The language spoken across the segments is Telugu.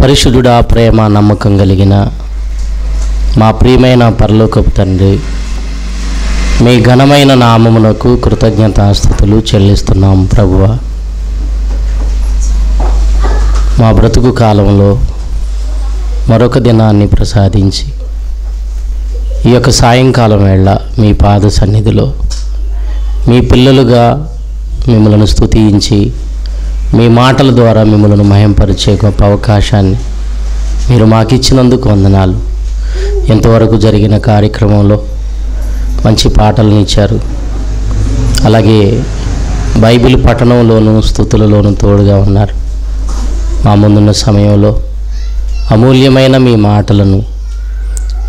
పరిశుద్ధుడా ప్రేమ నమ్మకం కలిగిన మా ప్రియమైన పరలోకపు తండ్రి మీ ఘనమైన నామమునకు కృతజ్ఞతాస్థుతులు చెల్లిస్తున్నాం ప్రభువ. మా బ్రతుకు కాలంలో మరొక దినాన్ని ప్రసాదించి ఈ యొక్క సాయంకాలం వేళ మీ పాద సన్నిధిలో మీ పిల్లలుగా మిమ్మల్ని స్తుతించి మీ మాటల ద్వారా మిమ్మల్ని మహింపరిచే గొప్ప అవకాశాన్ని మీరు మాకు ఇచ్చినందుకు వందనాలు. ఇంతవరకు జరిగిన కార్యక్రమంలో మంచి పాటలను ఇచ్చారు అలాగే బైబిల్ పఠనంలోనూ స్థుతులలోనూ తోడుగా ఉన్నారు. మా ముందున్న సమయంలో అమూల్యమైన మీ మాటలను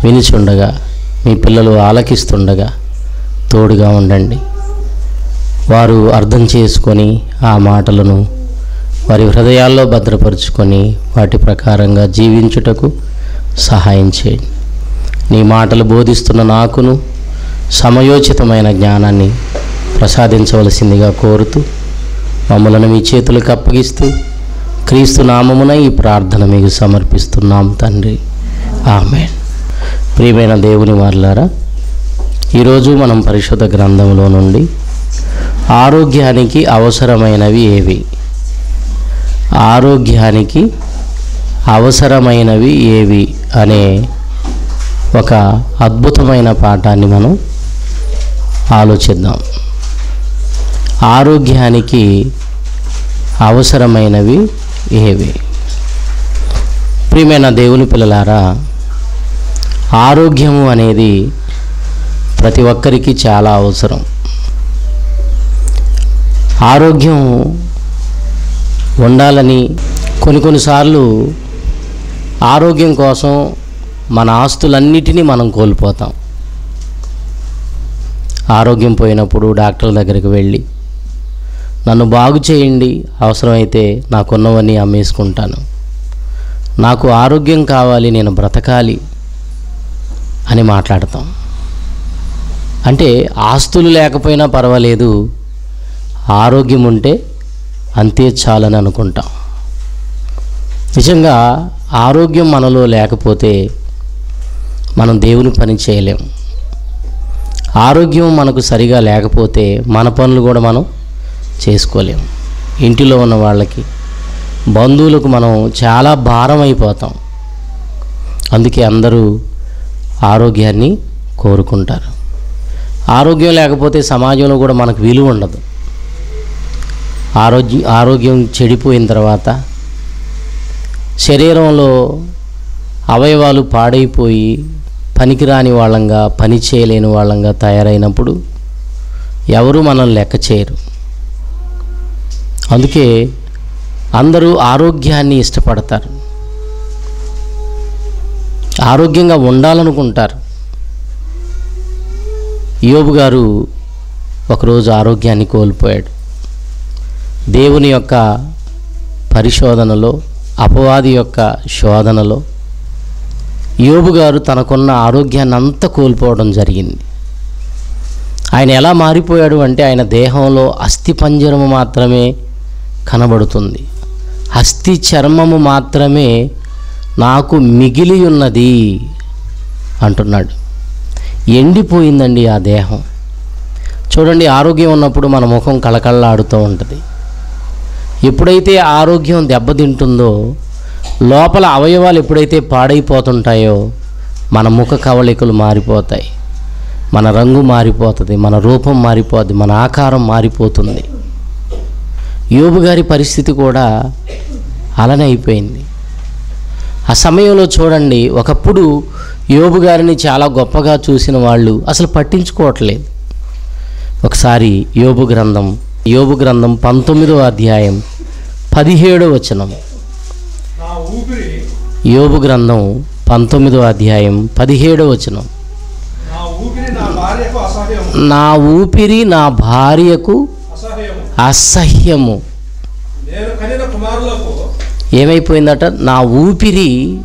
వినిచుండగా మీ పిల్లలు ఆలకిస్తుండగా తోడుగా ఉండండి. వారు అర్థం చేసుకొని ఆ మాటలను వారి హృదయాల్లో భద్రపరుచుకొని వాటి ప్రకారంగా జీవించుటకు సహాయం చేయండి. నీ మాటలు బోధిస్తున్న నాకును సమయోచితమైన జ్ఞానాన్ని ప్రసాదించవలసిందిగా కోరుతూ మమ్మలను మీ చేతులకు అప్పగిస్తూ క్రీస్తు నామమున ఈ ప్రార్థన మీకు సమర్పిస్తున్నాం తండ్రి. ఆమె ప్రియమైన దేవుని వారులారా ఈరోజు మనం పరిశుద్ధ గ్రంథంలో నుండి ఆరోగ్యానికి అవసరమైనవి ఏవి? ఆరోగ్యానికి అవసరమైనవి ఏవి అనే ఒక అద్భుతమైన పాఠాన్ని మనం ఆలోచిద్దాం. ఆరోగ్యానికి అవసరమైనవి ఏవి? ప్రియమైన దేవుని పిల్లలారా ఆరోగ్యము అనేది ప్రతి ఒక్కరికి చాలా అవసరం. ఆరోగ్యం ఉండాలని కొన్ని కొన్నిసార్లు ఆరోగ్యం కోసం మన ఆస్తులన్నిటినీ మనం కోల్పోతాం. ఆరోగ్యం పోయినప్పుడు డాక్టర్ దగ్గరికి వెళ్ళి నన్ను బాగు చేయండి అవసరమైతే నాకున్నవన్నీ అమ్మేసుకుంటాను. నాకు ఆరోగ్యం కావాలి నేను బ్రతకాలి అని మాట్లాడతాం. అంటే ఆస్తులు లేకపోయినా పర్వాలేదు ఆరోగ్యం ఉంటే అంతే చాలని అనుకుంటాం. నిజంగా ఆరోగ్యం మనలో లేకపోతే మనం దేవుని పని చేయలేం. ఆరోగ్యం మనకు సరిగా లేకపోతే మన పనులు కూడా మనం చేసుకోలేం. ఇంటిలో ఉన్న వాళ్ళకి బంధువులకు మనం చాలా భారం అయిపోతాం. అందుకే అందరూ ఆరోగ్యాన్ని కోరుకుంటారు. ఆరోగ్యం లేకపోతే సమాజంలో కూడా మనకు విలువ ఉండదు. ఆరోగ్యం ఆరోగ్యం చెడిపోయిన తర్వాత శరీరంలో అవయవాలు పాడైపోయి పనికిరాని వాళ్ళంగా పని చేయలేని వాళ్ళంగా తయారైనప్పుడు ఎవరు మనం లెక్క చేయరు. అందుకే అందరూ ఆరోగ్యాన్ని ఇష్టపడతారు. ఆరోగ్యంగా ఉండాలనుకుంటారు. యోబు గారు ఒకరోజు ఆరోగ్యాన్ని కోల్పోయాడు. దేవుని యొక్క పరిశోధనలో అపవాది యొక్క శోధనలో యోబు గారు తనకున్న ఆరోగ్యాన్ని అంతా కోల్పోవడం జరిగింది. ఆయన ఎలా మారిపోయాడు అంటే ఆయన దేహంలో అస్థి పంజరము మాత్రమే కనబడుతుంది. అస్థి చర్మము మాత్రమే నాకు మిగిలి ఉన్నది అంటున్నాడు. ఎండిపోయిందండి ఆ దేహం. చూడండి ఆరోగ్యం ఉన్నప్పుడు మన ముఖం కళకళలాడుతూ ఉంటుంది. ఎప్పుడైతే ఆరోగ్యం దెబ్బతింటుందో లోపల అవయవాలు ఎప్పుడైతే పాడైపోతుంటాయో మన ముఖ కవళికలు మారిపోతాయి. మన రంగు మారిపోతుంది మన రూపం మారిపోతుంది మన ఆకారం మారిపోతుంది. యోబు గారి పరిస్థితి కూడా అలానే అయిపోయింది. ఆ సమయంలో చూడండి ఒకప్పుడు యోబు గారిని చాలా గొప్పగా చూసిన వాళ్ళు అసలు పట్టించుకోవట్లేదు. ఒకసారి యోబు గ్రంథం యోబు గ్రంథం పంతొమ్మిదో అధ్యాయం పదిహేడో వచనం. యోగు యోబు గ్రంథం పంతొమ్మిదో అధ్యాయం పదిహేడో వచనం. నా ఊపిరి నా భార్యకు అసహ్యము. ఏమైపోయిందట? నా ఊపిరి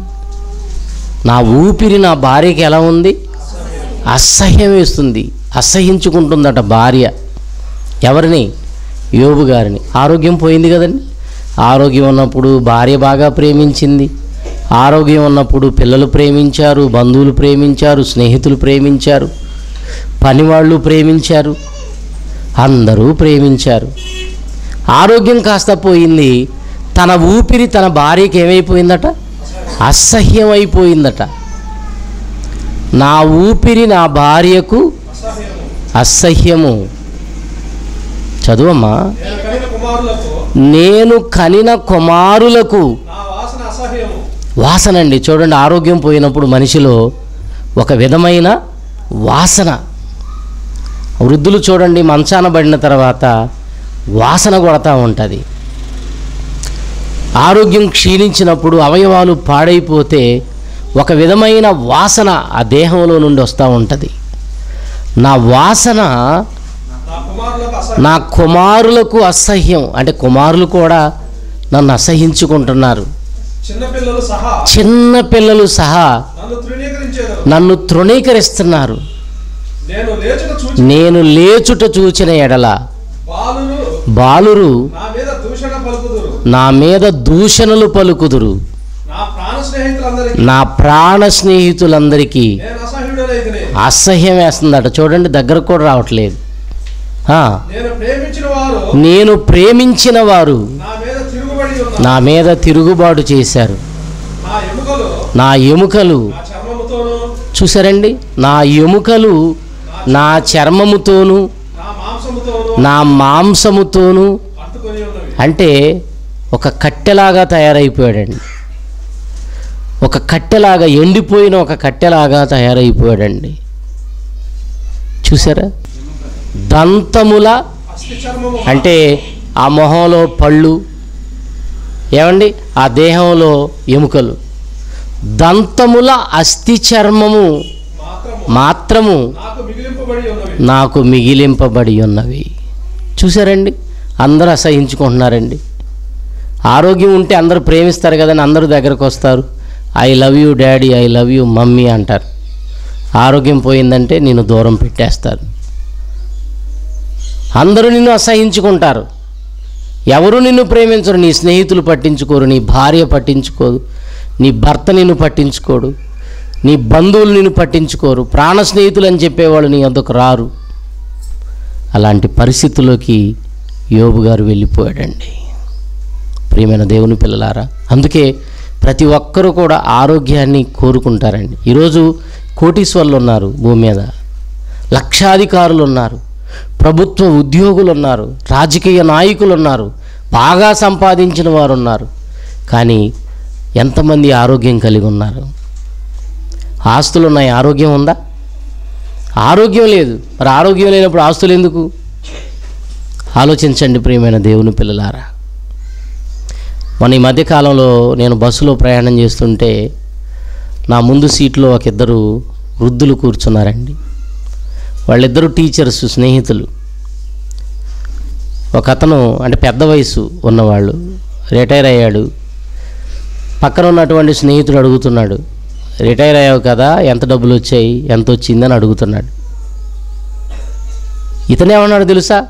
నా ఊపిరి నా భార్యకి ఎలా ఉంది? అసహ్యం వేస్తుంది అసహించుకుంటుందట భార్య. ఎవరిని? యోబు గారిని. ఆరోగ్యం పోయింది కదండి. ఆరోగ్యం ఉన్నప్పుడు భార్య బాగా ప్రేమించింది. ఆరోగ్యం ఉన్నప్పుడు పిల్లలు ప్రేమించారు బంధువులు ప్రేమించారు స్నేహితులు ప్రేమించారు పనివాళ్ళు ప్రేమించారు అందరూ ప్రేమించారు. ఆరోగ్యం కాస్త పోయింది తన ఊపిరి తన భార్యకి ఏమైపోయిందట? అసహ్యం అయిపోయిందట నా ఊపిరి నా భార్యకు అసహ్యము అసహ్యము. చదువమ్మా. నేను కనిన కుమారులకు నేను కుమారులకు వాసన వాసన అండి. చూడండి ఆరోగ్యం పోయినప్పుడు మనిషిలో ఒక విధమైన వాసన. వృద్ధులు చూడండి మంచాన పడిన తర్వాత వాసన కొడతా ఉంటుంది. ఆరోగ్యం క్షీణించినప్పుడు అవయవాలు పాడైపోతే ఒక విధమైన వాసన ఆ దేహంలో నుండి వస్తూ ఉంటుంది. నా వాసన నా కుమారులకు అసహ్యం. అంటే కుమారులు కూడా నన్ను అసహించుకుంటున్నారు. చిన్న పిల్లలు సహా నన్ను తృణీకరిస్తున్నారు. నేను లేచుట చూచిన ఎడల బాలురు నా మీద దూషణలు పలుకుదురు. నా ప్రాణ స్నేహితులందరికీ అసహ్యం వేస్తుందట. చూడండి దగ్గర కూడా రావట్లేదు. నేను ప్రేమించిన వారు నా మీద తిరుగుబాటు చేశారు. నా ఎముకలు చూసారండి నా ఎముకలు నా చర్మముతోను నా మాంసముతోను అంటే ఒక కట్టెలాగా తయారైపోయాడండి. ఒక కట్టెలాగా ఎండిపోయిన ఒక కట్టెలాగా తయారైపోయాడండి. చూసారా దంతముల అంటే ఆ మొహంలో పళ్ళు ఏమండి? ఆ దేహంలో ఎముకలు. దంతముల అస్థి చర్మము మాత్రము నాకు మిగిలింపబడి ఉన్నవి. నాకు మిగిలింపబడి ఉన్నవి చూసారండి అందరూ అసహించుకుంటున్నారండి. ఆరోగ్యం ఉంటే అందరూ ప్రేమిస్తారు కదని అందరూ దగ్గరకు వస్తారు. I love you daddy I love you mummy అంటారు. ఆరోగ్యం పోయిందంటే నేను దూరం పెట్టేస్తారు. అందరూ నిన్ను అసహించుకుంటారు. ఎవరు నిన్ను ప్రేమించరు? నీ స్నేహితులు పట్టించుకోరు నీ భార్య పట్టించుకోదు నీ భర్త నిన్ను పట్టించుకోడు నీ బంధువులు నిన్ను పట్టించుకోరు ప్రాణ స్నేహితులు అని చెప్పేవాళ్ళు నీ వద్దకు రారు. అలాంటి పరిస్థితుల్లోకి యోబు గారు వెళ్ళిపోయాడండి. ప్రియమైన దేవుని పిల్లలారా అందుకే ప్రతి ఒక్కరూ కూడా ఆరోగ్యాన్ని కోరుకుంటారండి. ఈరోజు కోటీశ్వర్లు ఉన్నారు భూమి మీద. లక్షాధికారులు ఉన్నారు. ప్రభుత్వ ఉద్యోగులు ఉన్నారు రాజకీయ నాయకులు ఉన్నారు బాగా సంపాదించిన వారు ఉన్నారు కానీ ఎంతమంది ఆరోగ్యం కలిగి ఉన్నారు? ఆస్తులు ఉన్నాయి ఆరోగ్యం ఉందా? ఆరోగ్యం లేదు. మరి ఆరోగ్యం లేనప్పుడు ఆస్తులు ఎందుకు? ఆలోచించండి ప్రియమైన దేవుని పిల్లలారా. మన ఈ మధ్యకాలంలో నేను బస్సులో ప్రయాణం చేస్తుంటే నా ముందు సీట్లో ఒక ఇద్దరు వృద్ధులు కూర్చున్నారండి. వాళ్ళిద్దరు టీచర్స్ స్నేహితులు. ఒక అతను అంటే పెద్ద వయసు ఉన్నవాళ్ళు రిటైర్ అయ్యాడు. పక్కన ఉన్నటువంటి స్నేహితుడు అడుగుతున్నాడు రిటైర్ అయ్యావు కదా ఎంత డబ్బులు వచ్చాయి ఎంత వచ్చిందని అడుగుతున్నాడు ఇతనేమన్నాడు తెలుసా?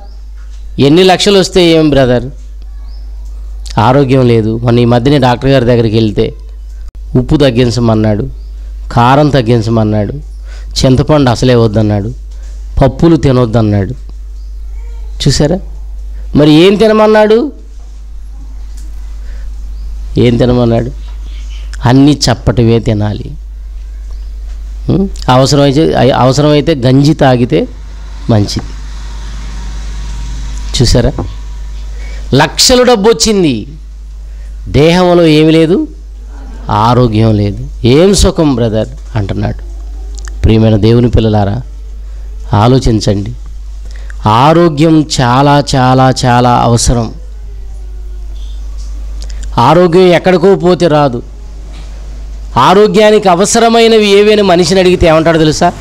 ఎన్ని లక్షలు వస్తే ఏం బ్రదర్? ఆరోగ్యం లేదు మొన్న ఈ మధ్యనే డాక్టర్ గారి దగ్గరికి వెళ్తే ఉప్పు తగ్గించమన్నాడు కారం తగ్గించమన్నాడు చింతపండు అసలే వద్దన్నాడు పప్పులు తినొద్దన్నాడు. చూసారా? మరి ఏం తినమన్నాడు? ఏం తినమన్నాడు? అన్నీ చప్పటివే తినాలి. అవసరమైతే అవసరమైతే గంజి తాగితే మంచిది. చూసారా? లక్షలు డబ్బు వచ్చింది. దేహంలో ఏమి లేదు? ఆరోగ్యం లేదు. ఏం సుఖం బ్రదర్? అంటున్నాడు. ప్రియమైన దేవుని పిల్లలారా ఆలోచించండి. ఆరోగ్యం చాలా చాలా చాలా అవసరం. ఆరోగ్యం ఎక్కడికో పోతే రాదు. ఆరోగ్యానికి అవసరమైనవి ఏవైనా మనిషిని అడిగితే ఏమంటాడు తెలుసా?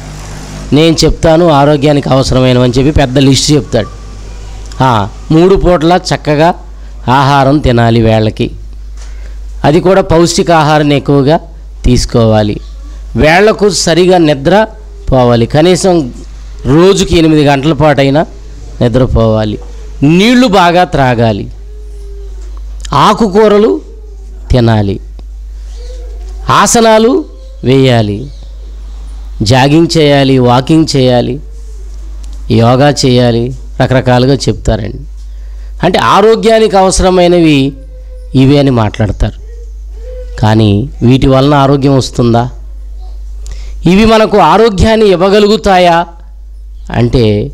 నేను చెప్తాను ఆరోగ్యానికి అవసరమైనవి అని చెప్పి పెద్ద లిస్ట్ చెప్తాడు. మూడు పూటల చక్కగా ఆహారం తినాలి వేళ్ళకి. అది కూడా పౌష్టికాహారాన్ని ఎక్కువగా తీసుకోవాలి. వేళ్ళకు సరిగా నిద్ర పోవాలి. కనీసం రోజుకి ఎనిమిది గంటల పాటైనా నిద్రపోవాలి. నీళ్ళు బాగా త్రాగాలి. ఆకుకూరలు తినాలి. ఆసనాలు వేయాలి. జాగింగ్ చేయాలి వాకింగ్ చేయాలి యోగా చేయాలి రకరకాలుగా చెప్తారండి. అంటే ఆరోగ్యానికి అవసరమైనవి ఇవి అని మాట్లాడతారు. కానీ వీటి వలన ఆరోగ్యం వస్తుందా? ఇవి మనకు ఆరోగ్యాన్ని ఇవ్వగలుగుతాయా? అంటే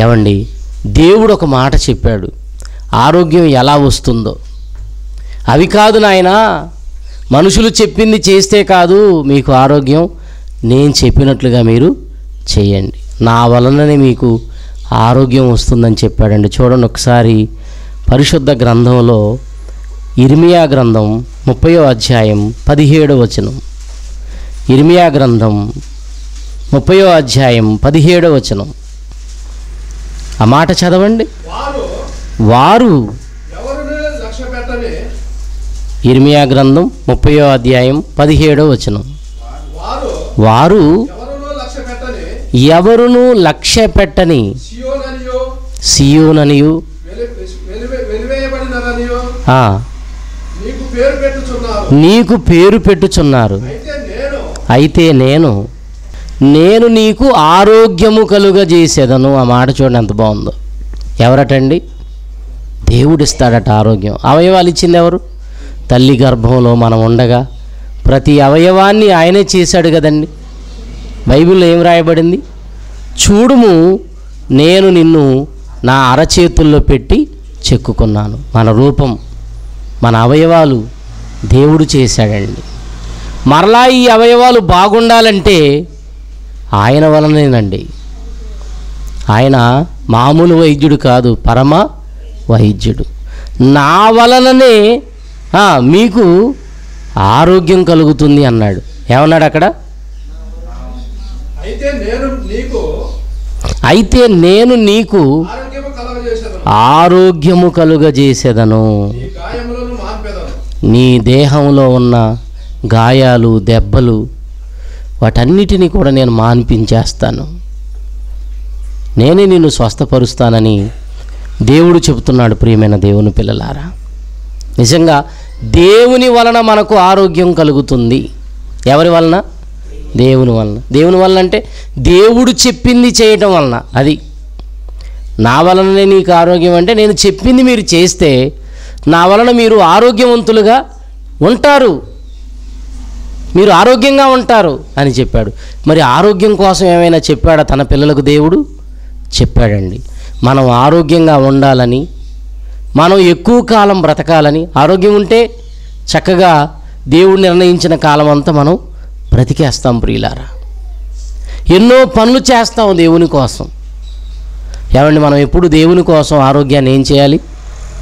ఏమండి? దేవుడు ఒక మాట చెప్పాడు. ఆరోగ్యం ఎలా వస్తుందో. అవి కాదు నాయన మనుషులు చెప్పింది చేస్తే కాదు మీకు ఆరోగ్యం. నేను చెప్పినట్లుగా మీరు చేయండి. నా వలననే మీకు ఆరోగ్యం వస్తుందని చెప్పాడండి. చూడండి ఒకసారి పరిశుద్ధ గ్రంథంలో ఇర్మియా గ్రంథం ముప్పయో అధ్యాయం పదిహేడో వచనం. ఇర్మియా గ్రంథం ముప్పయో అధ్యాయం పదిహేడో వచనం. ఆ మాట చదవండి. వారు ఇర్మియా గ్రంథం ముప్పయో అధ్యాయం పదిహేడో వచనం. వారు వారు ఎవరినో లక్ష్య పెట్టని సియోననియో. నీకు పేరు పెట్టుచున్నారు. అయితే నేను నేను నీకు ఆరోగ్యము కలుగజేసేదను. ఆ మాట చూడండి ఎంత బాగుందో. ఎవరటండి? దేవుడిస్తాడట ఆరోగ్యం. అవయవాలు ఇచ్చింది ఎవరు? తల్లి గర్భంలో మనం ఉండగా ప్రతి అవయవాన్ని ఆయనే చేశాడు కదండి. బైబిల్లో ఏం రాయబడింది? చూడుము నేను నిన్ను నా అరచేతుల్లో పెట్టి చెక్కుకున్నాను. మన రూపం మన అవయవాలు దేవుడు చేశాడండి. మరలా ఈ అవయవాలు బాగుండాలంటే ఆయన వలనేనండి. ఆయన మామూలు వైద్యుడు కాదు పరమ వైద్యుడు. నా వలననే మీకు ఆరోగ్యం కలుగుతుంది అన్నాడు. ఏమన్నాడు అక్కడ? అయితే నేను నీకు ఆరోగ్యము కలగజేసేదను. నీ దేహంలో ఉన్న గాయాలు దెబ్బలు వాటన్నిటినీ కూడా నేను మాన్పించేస్తాను. నేనే నిన్ను స్వస్థపరుస్తానని దేవుడు చెబుతున్నాడు ప్రియమైన దేవుని పిల్లలారా. నిజంగా దేవుని వలన మనకు ఆరోగ్యం కలుగుతుంది. ఎవరి వలన? దేవుని వలన. దేవుని వలన అంటే దేవుడు చెప్పింది చేయటం వలన. అది నా వలననే నీకు ఆరోగ్యం అంటే నేను చెప్పింది మీరు చేస్తే నా వలన మీరు ఆరోగ్యవంతులుగా ఉంటారు. మీరు ఆరోగ్యంగా ఉంటారు అని చెప్పాడు. మరి ఆరోగ్యం కోసం ఏమైనా చెప్పాడా తన పిల్లలకు దేవుడు? చెప్పాడండి. మనం ఆరోగ్యంగా ఉండాలని మనం ఎక్కువ కాలం బ్రతకాలని ఆరోగ్యం ఉంటే చక్కగా దేవుడు నిర్ణయించిన కాలం అంతా మనం బ్రతికేస్తాం ప్రియులారా. ఎన్నో పనులు చేస్తాం దేవుని కోసం. ఏమండి మనం ఎప్పుడు దేవుని కోసం ఆరోగ్యాన్ని ఏం చేయాలి?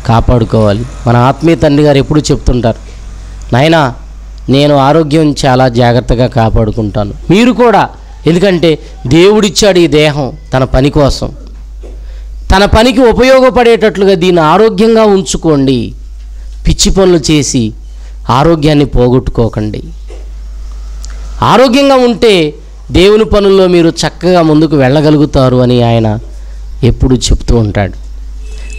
కాపాడుకోవాలి. మన ఆత్మీయ తండ్రి గారు ఎప్పుడు చెప్తుంటారు నాయనా నేను ఆరోగ్యం చాలా జాగ్రత్తగా కాపాడుకుంటాను. మీరు కూడా ఎందుకంటే దేవుడిచ్చాడు ఈ దేహం తన పని కోసం. తన పనికి ఉపయోగపడేటట్లుగా దీన్ని ఆరోగ్యంగా ఉంచుకోండి. పిచ్చి పనులు చేసి ఆరోగ్యాన్ని పోగొట్టుకోకండి. ఆరోగ్యంగా ఉంటే దేవుని పనుల్లో మీరు చక్కగా ముందుకు వెళ్ళగలుగుతారు అని ఆయన ఎప్పుడు చెప్తూ ఉంటాడు.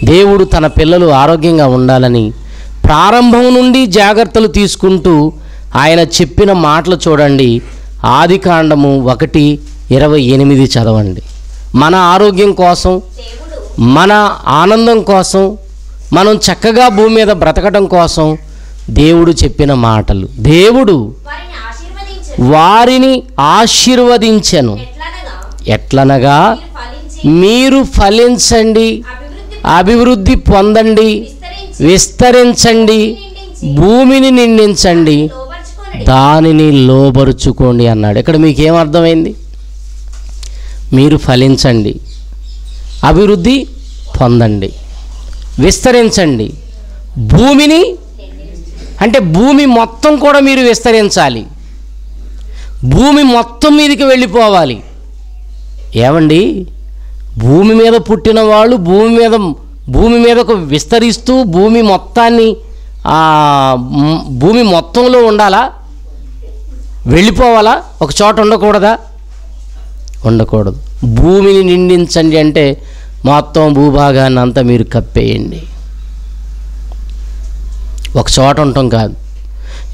దేవుడు తన పిల్లలు ఆరోగ్యంగా ఉండాలని ప్రారంభం నుండి జాగ్రత్తలు తీసుకుంటూ ఆయన చెప్పిన మాటలు చూడండి. ఆది కాండము ఒకటి ఇరవై ఎనిమిది చదవండి. మన ఆరోగ్యం కోసం మన ఆనందం కోసం మనం చక్కగా భూమి మీద బ్రతకడం కోసం దేవుడు చెప్పిన మాటలు. దేవుడు వారిని ఆశీర్వదించను. ఆశీర్వదించెను ఎట్లనగా? మీరు ఫలించండి అభివృద్ధి పొందండి విస్తరించండి భూమిని నిండించండి దానిని లోబరుచుకోండి అన్నాడు. ఇక్కడ మీకు ఏమర్థమైంది అర్థమైంది? మీరు ఫలించండి. అభివృద్ధి పొందండి. విస్తరించండి. భూమిని అంటే భూమి మొత్తం కూడా మీరు విస్తరించాలి. భూమి మొత్తం మీదకి వెళ్ళిపోవాలి. ఏమండి? భూమి మీద పుట్టిన వాళ్ళు భూమి మీద భూమి మీదకు విస్తరిస్తూ భూమి మొత్తాన్ని భూమి మొత్తంలో ఉండాలా? వెళ్ళిపోవాలా? ఒక చోట ఉండకూడదా? ఉండకూడదు. భూమిని నిండించండి అంటే మొత్తం భూభాగాన్ని అంతా మీరు కప్పేయండి. ఒక చోట ఉండటం కాదు.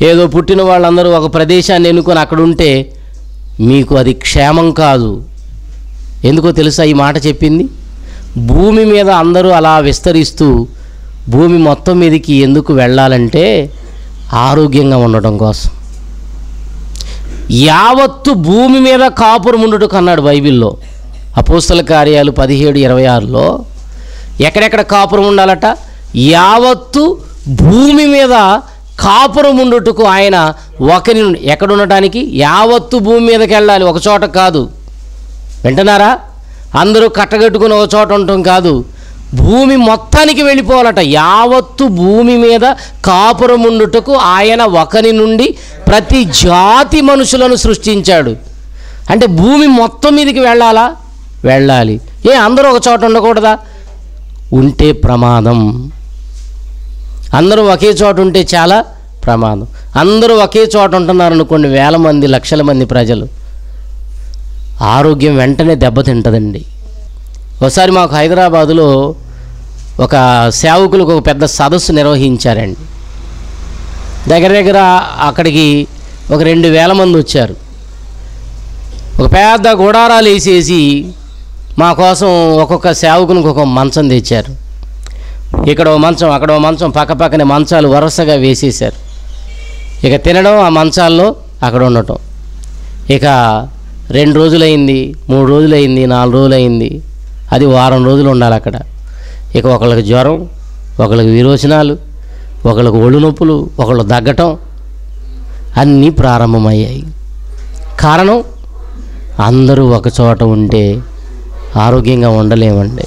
ఏదో పుట్టిన వాళ్ళందరూ ఒక ప్రదేశాన్ని ఎన్నుకొని అక్కడ ఉంటే మీకు అది క్షేమం కాదు. ఎందుకో తెలుసా ఈ మాట చెప్పింది? భూమి మీద అందరూ అలా విస్తరిస్తూ భూమి మొత్తం మీదకి ఎందుకు వెళ్ళాలంటే ఆరోగ్యంగా ఉండటం కోసం. యావత్తు భూమి మీద కాపురం ఉండటం అన్నాడు బైబిల్లో. అపోస్తల కార్యాలు పదిహేడు ఇరవై ఆరులో ఎక్కడెక్కడ కాపురం ఉండాలట? యావత్తు భూమి మీద కాపురం ఉండుటకు ఆయన ఒకరి ఎక్కడ ఉండటానికి యావత్తు భూమి మీదకి వెళ్ళాలి ఒక చోట కాదు. వింటున్నారా? అందరూ కట్టగట్టుకుని ఒక చోట ఉండటం కాదు. భూమి మొత్తానికి వెళ్ళిపోవాలట. యావత్తు భూమి మీద కాపురముండుటకు ఆయన ఒకరి నుండి ప్రతి జాతి మనుషులను సృష్టించాడు. అంటే భూమి మొత్తం మీదకి వెళ్ళాలా? వెళ్ళాలి. ఏ అందరూ ఒక చోట ఉండకూడదా? ఉంటే ప్రమాదం. అందరూ ఒకే చోట ఉంటే చాలా ప్రమాదం. అందరూ ఒకే చోట ఉంటున్నారు అనుకోండి వేల మంది లక్షల మంది ప్రజలు. ఆరోగ్యం వెంటనే దెబ్బతింటదండి. ఒకసారి మాకు హైదరాబాదులో ఒక సేవకులకు ఒక పెద్ద సదస్సు నిర్వహించారండి. దగ్గర దగ్గర అక్కడికి ఒక రెండు వేల మంది వచ్చారు. ఒక పెద్ద గుడారాలు వేసేసి మా కోసం ఒక్కొక్క సేవకునికి ఒక మంచం తెచ్చారు. ఇక్కడ ఓ మంచం అక్కడ ఓ మంచం పక్క పక్కనే మంచాలు వరుసగా వేసేశారు. ఇక తినడం ఆ మంచాల్లో అక్కడ ఉండటం. ఇక రెండు రోజులైంది మూడు రోజులైంది నాలుగు రోజులైంది. అది వారం రోజులు ఉండాలి అక్కడ. ఇక ఒకళ్ళకి జ్వరం ఒకళ్ళకి విరోచనాలు ఒకళ్ళకి ఒళ్ళు నొప్పులు ఒకళ్ళు దగ్గటం అన్నీ ప్రారంభమయ్యాయి. కారణం అందరూ ఒక చోట ఉంటే ఆరోగ్యంగా ఉండలేమండి.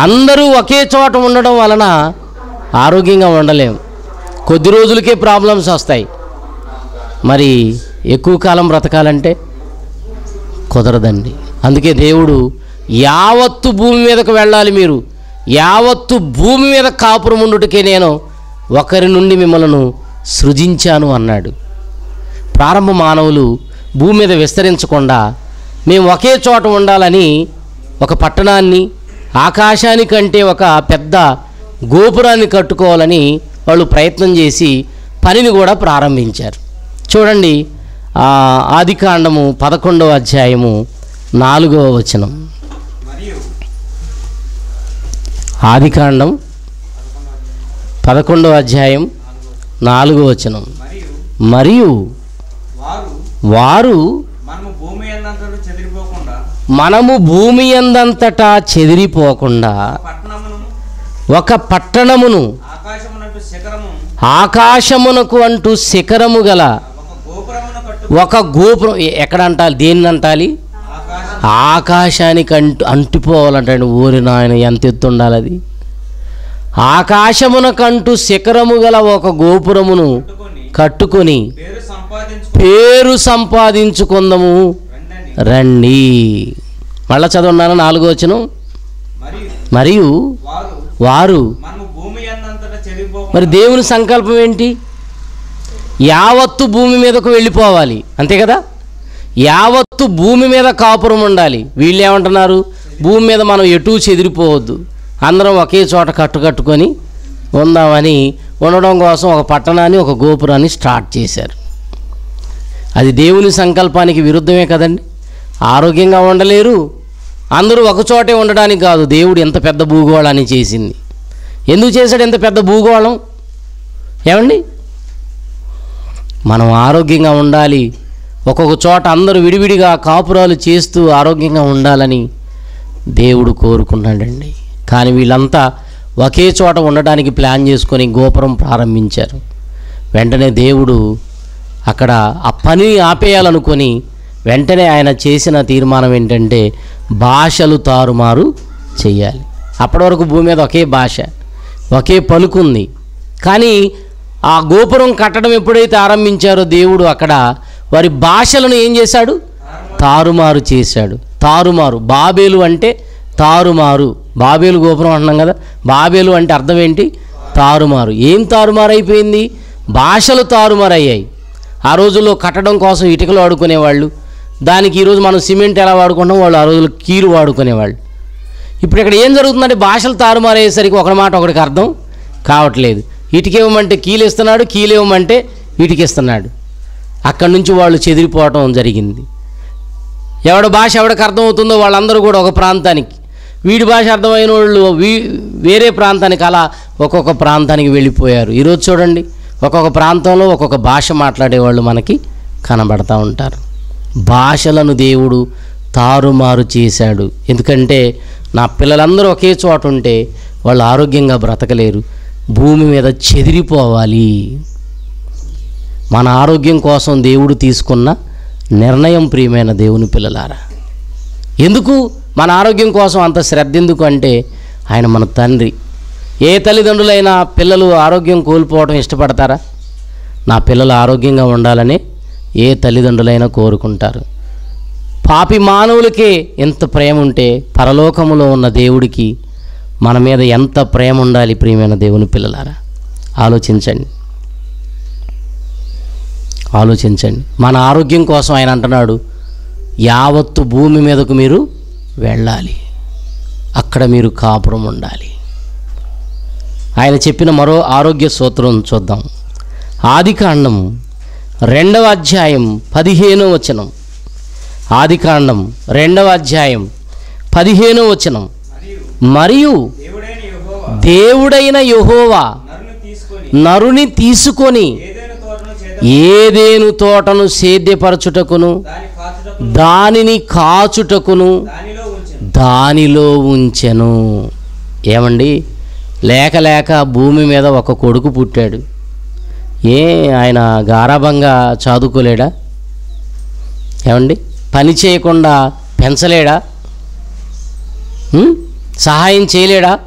అందరూ ఒకే చోట ఉండడం వలన ఆరోగ్యంగా ఉండలేం. కొద్ది రోజులకే ప్రాబ్లమ్స్ వస్తాయి. మరి ఎక్కువ కాలం బ్రతకాలంటే కుదరదండి. అందుకే దేవుడు యావత్తు భూమి మీదకు వెళ్ళాలి మీరు. యావత్తు భూమి మీద కాపురం ఉండుటకే నేను ఒకరి నుండి మిమ్మలను సృజించాను అన్నాడు. ప్రారంభ మానవులు భూమి మీద విస్తరించకుండా మేము ఒకే చోట ఉండాలని ఒక పట్టణాన్ని ఆకాశానికంటే ఒక పెద్ద గోపురాన్ని కట్టుకోవాలని వాళ్ళు ప్రయత్నం చేసి పనిని కూడా ప్రారంభించారు. చూడండి ఆదికాండము పదకొండవ అధ్యాయము నాలుగవ వచనం. ఆదికాండం పదకొండవ అధ్యాయం నాలుగవ వచనం. మరియు వారు మనము భూమి ఎందంతటా చెదిరిపోకుండా ఒక పట్టణమును ఆకాశమునకు అంటూ శిఖరము గల ఒక గోపురం ఎక్కడ అంటాలి దేన్ని అంటాలి? ఆకాశానికి అంటు అంటిపోవాలంటే ఊరి నాయన ఎంత ఎత్తు ఉండాలి అది? ఆకాశమునకంటూ శిఖరము గల ఒక గోపురమును కట్టుకొని పేరు సంపాదించుకుందాము. రండి. మళ్ళా చదువున్నాను నాలుగో వచ్చిన మరియు వారు మరి దేవుని సంకల్పం ఏంటి? యావత్తు భూమి మీదకు వెళ్ళిపోవాలి. అంతే కదా? యావత్తు భూమి మీద కాపురం ఉండాలి. వీళ్ళు ఏమంటున్నారు భూమి మీద మనం ఎటూ చెదిరిపోవద్దు. అందరం ఒకే చోట కట్టు కట్టుకొని ఉందామని ఉండడం కోసం ఒక పట్టణాన్ని ఒక గోపురాన్ని స్టార్ట్ చేశారు. అది దేవుని సంకల్పానికి విరుద్ధమే కదండి. ఆరోగ్యంగా ఉండలేరు. అందరూ ఒక చోటే ఉండడానికి కాదు. దేవుడు ఎంత పెద్ద భూగోళాన్ని చేసింది. ఎందుకు చేశాడు ఎంత పెద్ద భూగోళం? ఏమండి? మనం ఆరోగ్యంగా ఉండాలి. ఒక్కొక్క చోట అందరూ విడివిడిగా కాపురాలు చేస్తూ ఆరోగ్యంగా ఉండాలని దేవుడు కోరుకున్నాడండి. కానీ వీళ్ళంతా ఒకే చోట ఉండడానికి ప్లాన్ చేసుకొని గోపురం ప్రారంభించారు. వెంటనే దేవుడు అక్కడ ఆ పని ఆపేయాలనుకొని వెంటనే ఆయన చేసిన తీర్మానం ఏంటంటే భాషలు తారుమారు చేయాలి. అప్పటి వరకు భూమి మీద ఒకే భాష ఒకే పలుకుంది. కానీ ఆ గోపురం కట్టడం ఎప్పుడైతే ఆరంభించారో దేవుడు అక్కడ వారి భాషలను ఏం చేశాడు? తారుమారు చేశాడు. తారుమారు. బాబేలు అంటే తారుమారు. బాబేలు గోపురం అంటున్నాం కదా. బాబేలు అంటే అర్థం ఏంటి? తారుమారు. ఏం తారుమారు అయిపోయింది భాషలు తారుమారయ్యాయి. ఆ రోజుల్లో కట్టడం కోసం ఇటుకలు వాడుకునేవాళ్ళు. దానికి ఈరోజు మనం సిమెంట్ ఎలా వాడుకుంటాం వాళ్ళు ఆ రోజుల్లో కీరు వాడుకునేవాళ్ళు. ఇప్పుడు ఇక్కడ ఏం జరుగుతుందంటే భాషలు తారుమారయ్యేసరికి ఒకటి మాట ఒకటికి అర్థం కావట్లేదు. ఇటుకేమంటే కీలు ఇస్తున్నాడు కీలేమమంటే ఇటుకిస్తున్నాడు అక్కడి నుంచి వాళ్ళు చెదిరిపోవటం జరిగింది. ఎవడ భాష ఎవడికి అర్థమవుతుందో వాళ్ళందరూ కూడా ఒక ప్రాంతానికి. వీడి భాష అర్థమైన వాళ్ళు వీ వేరే ప్రాంతానికి అలా ఒక్కొక్క ప్రాంతానికి వెళ్ళిపోయారు. ఈరోజు చూడండి ఒక్కొక్క ప్రాంతంలో ఒక్కొక్క భాష మాట్లాడేవాళ్ళు మనకి కనబడతా ఉంటారు. భాషలను దేవుడు తారుమారు చేశాడు. ఎందుకంటే నా పిల్లలందరూ ఒకే చోట ఉంటే వాళ్ళు ఆరోగ్యంగా బ్రతకలేరు. భూమి మీద చెదిరిపోవాలి. మన ఆరోగ్యం కోసం దేవుడు తీసుకున్న నిర్ణయం ప్రియమైన దేవుని పిల్లలారా. ఎందుకు మన ఆరోగ్యం కోసం అంత శ్రద్ధ ఎందుకు అంటే ఆయన మన తండ్రి. ఏ తల్లిదండ్రులైనా పిల్లలు ఆరోగ్యం కోల్పోవడం ఇష్టపడతారా? నా పిల్లలు ఆరోగ్యంగా ఉండాలని ఏ తల్లిదండ్రులైనా కోరుకుంటారు. పాపి మానవులకే ఎంత ప్రేమ ఉంటే పరలోకములో ఉన్న దేవుడికి మన మీద ఎంత ప్రేమ ఉండాలి ప్రియమైన దేవుని పిల్లలారా. ఆలోచించండి. ఆలోచించండి. మన ఆరోగ్యం కోసం ఆయన అంటున్నాడు యావత్తు భూమి మీదకు మీరు వెళ్ళాలి. అక్కడ మీరు కాపురం ఉండాలి. ఆయన చెప్పిన మరో ఆరోగ్య సూత్రం చూద్దాం. ఆదికాండం రెండవ అధ్యాయం పదిహేనో వచనం. ఆదికాండం రెండవ అధ్యాయం పదిహేనో వచనం. మరియు దేవుడైన యెహోవా నరుని తీసుకొని ఏదైనా తోటను సేద్యపరచుటకును? దానిని కాచుటకును. దానిలో ఉంచెను. ఏమండి? లేక లేక భూమి మీద ఒక కొడుకు పుట్టాడు. ఏ ఆయన గారాభంగా చదువుకోలేడా ఏమండి? పని చేయకుండా పెంచలేడా? సహాయం చేయలేడా?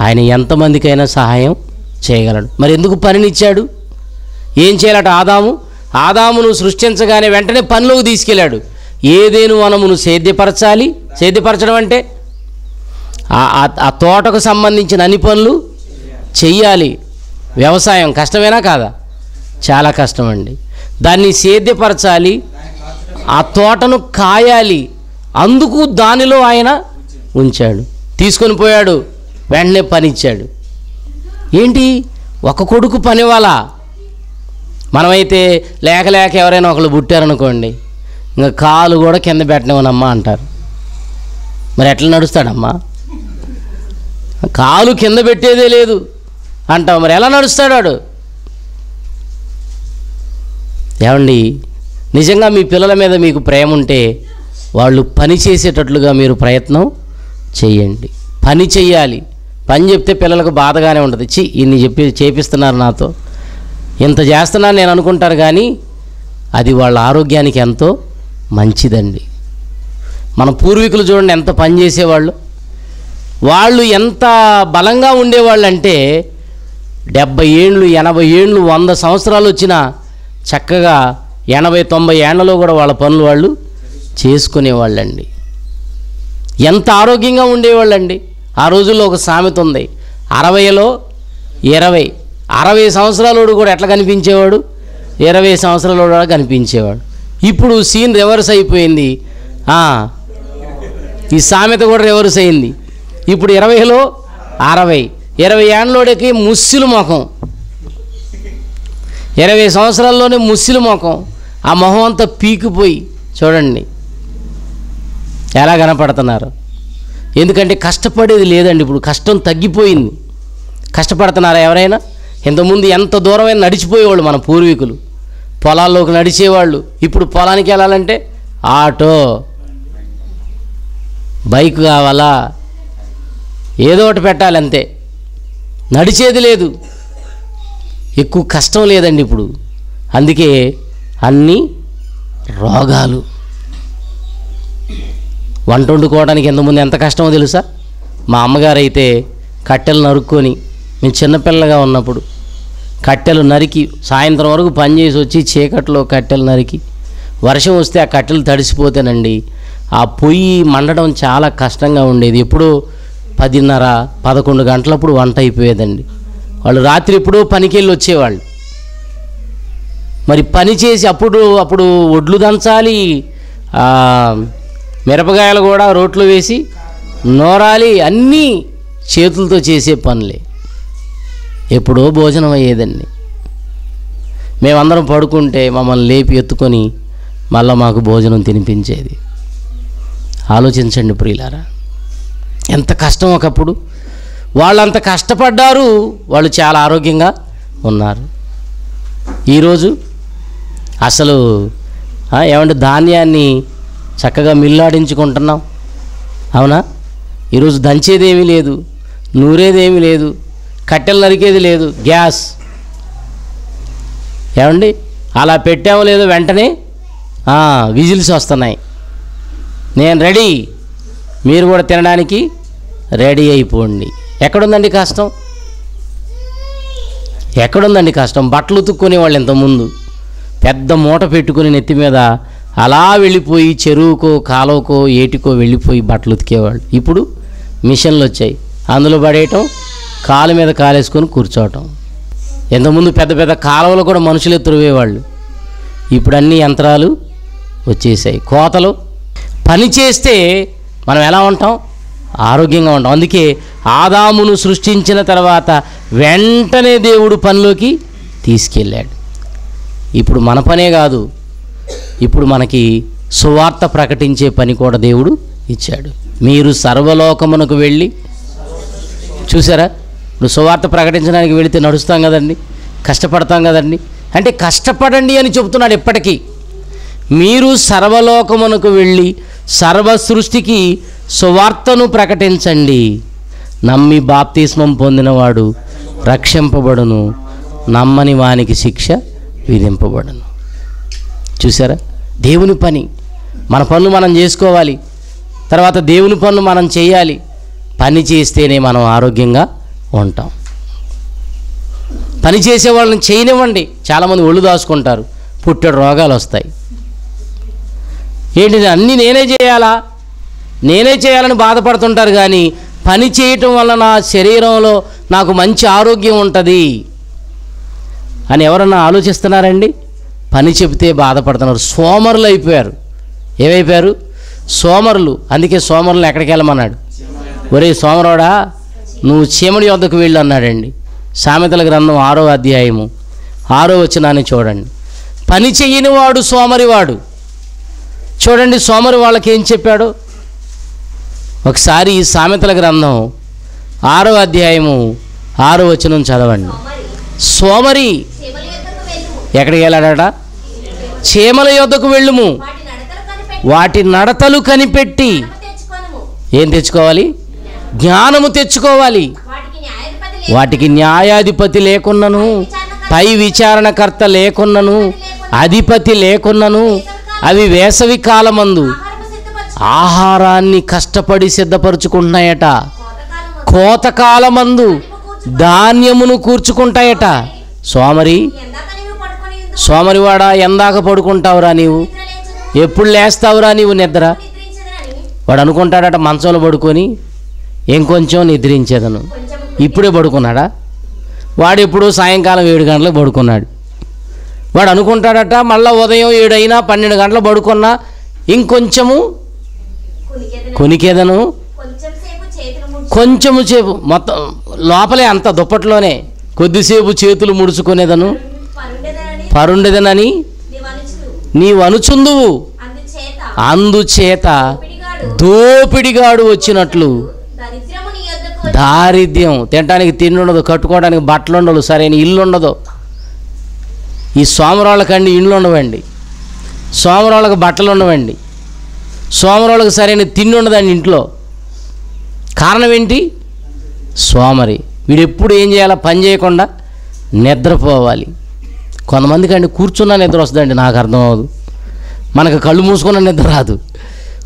ఆయన ఎంతమందికైనా సహాయం చేయగలడు. మరి ఎందుకు పనినిచ్చాడు? ఏం చేయాలట ఆదాము? ఆదామును సృష్టించగానే వెంటనే పనిలోకి తీసుకెళ్ళాడు. ఏదేను వనమును సేద్యపరచాలి? సేద్యపరచడం అంటే ఆ- తోటకు సంబంధించిన అన్ని పనులు చెయ్యాలి. వ్యవసాయం కష్టమేనా కాదా? చాలా కష్టం అండి దాన్ని సేద్యపరచాలి. ఆ తోటను కాయాలి. అందుకు దానిలో ఆయన ఉంచాడు. తీసుకొని పోయాడు. వెంటనే పనిచ్చాడు. ఏంటి? ఒక కొడుకు పనివాలా మనమైతే లేక లేక ఎవరైనా ఒకళ్ళు పుట్టారనుకోండి ఇంకా కాలు కూడా కింద పెట్టనివ్వనమ్మా అంటారు. మరి ఎట్లా నడుస్తాడమ్మా? కాలు కింద పెట్టేదే లేదు అంటావు. మరి ఎలా నడుస్తాడు వాడు? ఏమండి నిజంగా మీ పిల్లల మీద మీకు ప్రేమ ఉంటే వాళ్ళు పని చేసేటట్లుగా మీరు ప్రయత్నం చేయండి. పని చెయ్యాలి. పని చెప్తే పిల్లలకు బాధగానే ఉంటుంది. చి ఇన్ని చెప్పి చేపిస్తున్నారు నాతో. ఇంత చేస్తున్నాను నేను అనుకుంటారు కానీ అది వాళ్ళ ఆరోగ్యానికి ఎంతో మంచిదండి. మన పూర్వీకులు చూడండి ఎంత పని చేసేవాళ్ళు. వాళ్ళు ఎంత బలంగా ఉండేవాళ్ళు అంటే డెబ్బై ఏళ్ళు ఎనభై ఏళ్ళు వంద సంవత్సరాలు వచ్చినా చక్కగా ఎనభై తొంభై ఏళ్ళలో కూడా వాళ్ళ పనులు వాళ్ళు చేసుకునేవాళ్ళండి. ఎంత ఆరోగ్యంగా ఉండేవాళ్ళండి. ఆ రోజుల్లో ఒక సామెత ఉంది. అరవైలో ఇరవై అరవై సంవత్సరాలోడు కూడా ఎట్లా కనిపించేవాడు? ఇరవై సంవత్సరాలు కూడా కనిపించేవాడు. ఇప్పుడు సీన్ రివర్స్ అయిపోయింది. ఈ సామెత కూడా రివర్స్ అయింది. ఇప్పుడు ఇరవైలో అరవై ఇరవై ఏండ్లోడికి ముస్సిలు ముఖం. ఇరవై సంవత్సరాల్లోనే ముస్సిలు ముఖం. ఆ మొహం అంతా పీకిపోయి చూడండి. ఎలా కనపడుతున్నారు? ఎందుకంటే కష్టపడేది లేదండి ఇప్పుడు కష్టం తగ్గిపోయింది. కష్టపడుతున్నారా ఎవరైనా? ఇంతకుముందు ఎంత దూరమైన నడిచిపోయేవాళ్ళు మన పూర్వీకులు. పొలాల్లోకి నడిచేవాళ్ళు. ఇప్పుడు పొలానికి వెళ్ళాలంటే ఆటో బైక్ కావాలా? ఏదో ఒకటి పెట్టాలి అంతే. నడిచేది లేదు. ఎక్కువ కష్టం లేదండి ఇప్పుడు. అందుకే అన్ని రోగాలు. వంట వండుకోవడానికి ఎంతమంది ఎంత కష్టమో తెలుసా? మా అమ్మగారు అయితే కట్టెలు నరుక్కొని నేను చిన్నపిల్లగా ఉన్నప్పుడు కట్టెలు నరికి సాయంత్రం వరకు పని చేసి వచ్చి చీకట్లో కట్టెలు నరికి వర్షం వస్తే ఆ కట్టెలు తడిసిపోతేనండి ఆ పొయ్యి మండడం చాలా కష్టంగా ఉండేది. ఎప్పుడో పదిన్నర పదకొండు గంటలప్పుడు వంట అయిపోయేదండి. వాళ్ళు రాత్రి ఎప్పుడో పనికి వెళ్ళి వచ్చేవాళ్ళు. మరి పని చేసి అప్పుడు అప్పుడు ఒడ్లు దంచాలి మిరపకాయలు కూడా రోట్లో వేసి నోరాలి అన్నీ చేతులతో చేసే పనులే. ఎప్పుడో భోజనం అయ్యేదండి. మేమందరం పడుకుంటే మమ్మల్ని లేపి ఎత్తుకొని మళ్ళీ మాకు భోజనం తినిపించేది. ఆలోచించండి ప్రియులారా ఎంత కష్టం ఒకప్పుడు. వాళ్ళంత కష్టపడ్డారు వాళ్ళు చాలా ఆరోగ్యంగా ఉన్నారు. ఈరోజు అసలు ఏమంటే ధాన్యాన్ని చక్కగా మిల్లాడించుకుంటున్నాం. అవునా? ఈరోజు దంచేదేమీ లేదు నూరేదేమీ లేదు. కట్టెలు నరికేది లేదు గ్యాస్. ఏమండి? అలా పెట్టామో లేదో వెంటనే విజిల్స్ వస్తున్నాయి. నేను రెడీ. మీరు కూడా తినడానికి రెడీ అయిపోండి. ఎక్కడుందండి కష్టం? ఎక్కడుందండి కష్టం? బట్టలు ఉతుక్కునే వాళ్ళు ఇంతకుముందు. పెద్ద మూట పెట్టుకుని నెత్తి మీద అలా వెళ్ళిపోయి చెరువుకో కాలువకో ఏటికో వెళ్ళిపోయి బట్టలు ఉతికేవాళ్ళు. ఇప్పుడు మిషన్లు వచ్చాయి. అందులో పడేయటం కాలు మీద కాలేసుకొని కూర్చోవటం. ఇంతకుముందు పెద్ద పెద్ద కాలువలు కూడా మనుషులు ఎత్తురువేవాళ్ళు ఇప్పుడు అన్ని యంత్రాలు వచ్చేసాయి. కోతలు. పని చేస్తే మనం ఎలా ఉంటాం? ఆరోగ్యంగా ఉంటాం. అందుకే ఆదామును సృష్టించిన తర్వాత వెంటనే దేవుడు పనిలోకి తీసుకెళ్ళాడు. ఇప్పుడు మన పనే కాదు. ఇప్పుడు మనకి సువార్త ప్రకటించే పని కూడా దేవుడు ఇచ్చాడు. మీరు సర్వలోకమునకు వెళ్ళి చూసారా? ఇప్పుడు సువార్త ప్రకటించడానికి వెళితే నడుస్తాం కదండి కష్టపడతాం కదండి. అంటే కష్టపడండి అని చెబుతున్నాడు ఎప్పటికీ. మీరు సర్వలోకమునకు వెళ్ళి సర్వ సృష్టికి సువార్తను ప్రకటించండి. నమ్మి బాప్తిస్మం పొందినవాడు రక్షింపబడును నమ్మని వానికి శిక్ష విధింపబడును. చూసారా దేవుని పని. మన పనులు మనం చేసుకోవాలి. తర్వాత దేవుని పనులు మనం చేయాలి. పని చేస్తేనే మనం ఆరోగ్యంగా ఉంటాం. పని చేసే వాళ్ళని చేయనివ్వండి. చాలామంది ఒళ్ళు దాచుకుంటారు. పుట్టెడు రోగాలు వస్తాయి. ఏంటిది? అన్నీ నేనే చేయాలా? నేనే చేయాలని బాధపడుతుంటారు కానీ పని చేయటం వల్ల నా శరీరంలో నాకు మంచి ఆరోగ్యం ఉంటుంది అని ఎవరన్నా ఆలోచిస్తున్నారండి? పని చెబితే బాధపడుతున్నారు. సోమరులు అయిపోయారు. ఏమైపోయారు? సోమరులు. అందుకే సోమరులు ఎక్కడికి వెళ్ళమన్నాడు? ఒరే సోమరోడా నువ్వు చీమడి వద్దకు వెళ్ళు అన్నాడండి. సామెతల గ్రంథం ఆరో అధ్యాయము ఆరో వచనాన్ని చూడండి. పని చెయ్యని వాడు సోమరివాడు. చూడండి సోమరి వాళ్ళకి ఏం చెప్పాడు? ఒకసారి సామెతల గ్రంథం ఆరో అధ్యాయము ఆరో వచనం చదవండి. సోమరి ఎక్కడికి వెళ్ళాడట? చీమల యొద్దకు వెళ్ళుము. వాటి నడతలు కనిపెట్టి. ఏం తెచ్చుకోవాలి? జ్ఞానము తెచ్చుకోవాలి. వాటికి న్యాయాధిపతి లేకున్నను. పై విచారణకర్త లేకున్నను. అధిపతి లేకున్నను. అవి వేసవి కాలమందు ఆహారాన్ని కష్టపడి సిద్ధపరుచుకుంటున్నాయట. కోతకాలము కోతకాలమందు ధాన్యమును కూర్చుకుంటాయట. సోమరి సోమరివాడా ఎందాక పడుకుంటావురా నీవు? ఎప్పుడు లేస్తావురా నీవు నిద్ర? వాడు అనుకుంటాడట మంచంలో పడుకొని ఇంకొంచెం నిద్రించేదను. ఇప్పుడే పడుకున్నాడా? వాడు ఎప్పుడు సాయంకాలం ఏడు గంటలకు పడుకున్నాడు. వాడు అనుకుంటాడట మళ్ళీ ఉదయం ఏడైనా పన్నెండు గంటలు పడుకున్నా ఇంకొంచెము కొనికేదను. కొంచెము సేపు మొత్తం లోపలే అంత దుప్పట్లోనే కొద్దిసేపు చేతులు ముడుచుకునేదను. పరుండెదనని పరుండేదనని నీవు అనుచుందువు అందుచేత దోపిడిగాడు వచ్చినట్లు దారిద్ర్యం. తినడానికి తిండి ఉండదు కట్టుకోవడానికి బట్టలు ఉండదు సరైన ఇల్లు ఉండదు ఈ సోమరాళ్ళకండి ఇండ్లు ఉండవండి సోమరాళ్ళకి బట్టలు ఉండవండి సోమరాళ్ళకి సరైన తిండి ఉండదండి ఇంట్లో. కారణం ఏంటి సోమరి. వీడు ఎప్పుడు ఏం చేయాలా? పని చేయకుండా నిద్రపోవాలి. కొంతమందికి అండి కూర్చున్న నిద్ర వస్తుందండి నాకు అర్థం అవ్వదు మనకు కళ్ళు మూసుకున్న నిద్ర రాదు.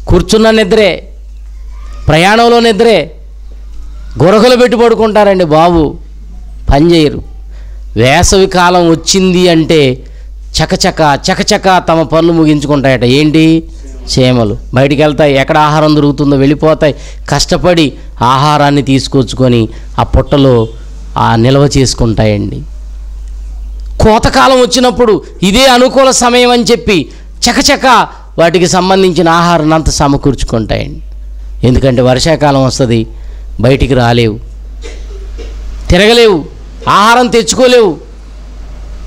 కూర్చున్న నిద్రే ప్రయాణంలో నిద్రే గురకలు పెట్టి పడుకుంటారండి బాబు. పని చేయరు. వేసవి కాలం వచ్చింది అంటే చకచక చకచక తమ పనులు ముగించుకుంటాయట. ఏంటి? చేమలు. బయటికి వెళ్తాయి. ఎక్కడ ఆహారం దొరుకుతుందో వెళ్ళిపోతాయి. కష్టపడి ఆహారాన్ని తీసుకొచ్చుకొని ఆ పొట్టలో ఆ నిల్వ చేసుకుంటాయండి. కోతకాలం వచ్చినప్పుడు ఇదే అనుకూల సమయం అని చెప్పి చకచక వాటికి సంబంధించిన ఆహారాన్ని అంతా సమకూర్చుకుంటాయండి. ఎందుకంటే వర్షాకాలం వస్తుంది. బయటికి రాలేవు. తిరగలేవు. ఆహారం తెచ్చుకోలేవు.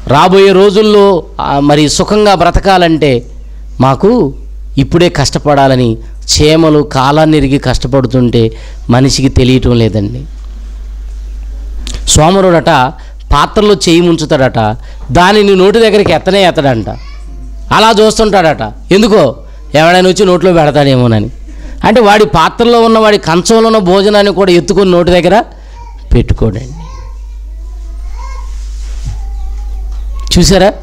రాబోయే రోజుల్లో మరి సుఖంగా బ్రతకాలంటే మాకు ఇప్పుడే కష్టపడాలని చేమలు కాలాన్ని ఇరిగి కష్టపడుతుంటే మనిషికి తెలియటం లేదండి. సోమరుడట పాత్రలో చేయి ముంచుతాడట. దానిని నోటి దగ్గరికి ఎత్తనే ఎత్తడంట. అలా చూస్తుంటాడట. ఎందుకో? ఎవడైనా వచ్చి నోట్లో పెడతాడేమోనని. అంటే వాడి పాత్రలో ఉన్న వాడి కంచంలో ఉన్న భోజనాన్ని కూడా ఎత్తుకొని నోటి దగ్గర పెట్టుకోడండి. చూసారా?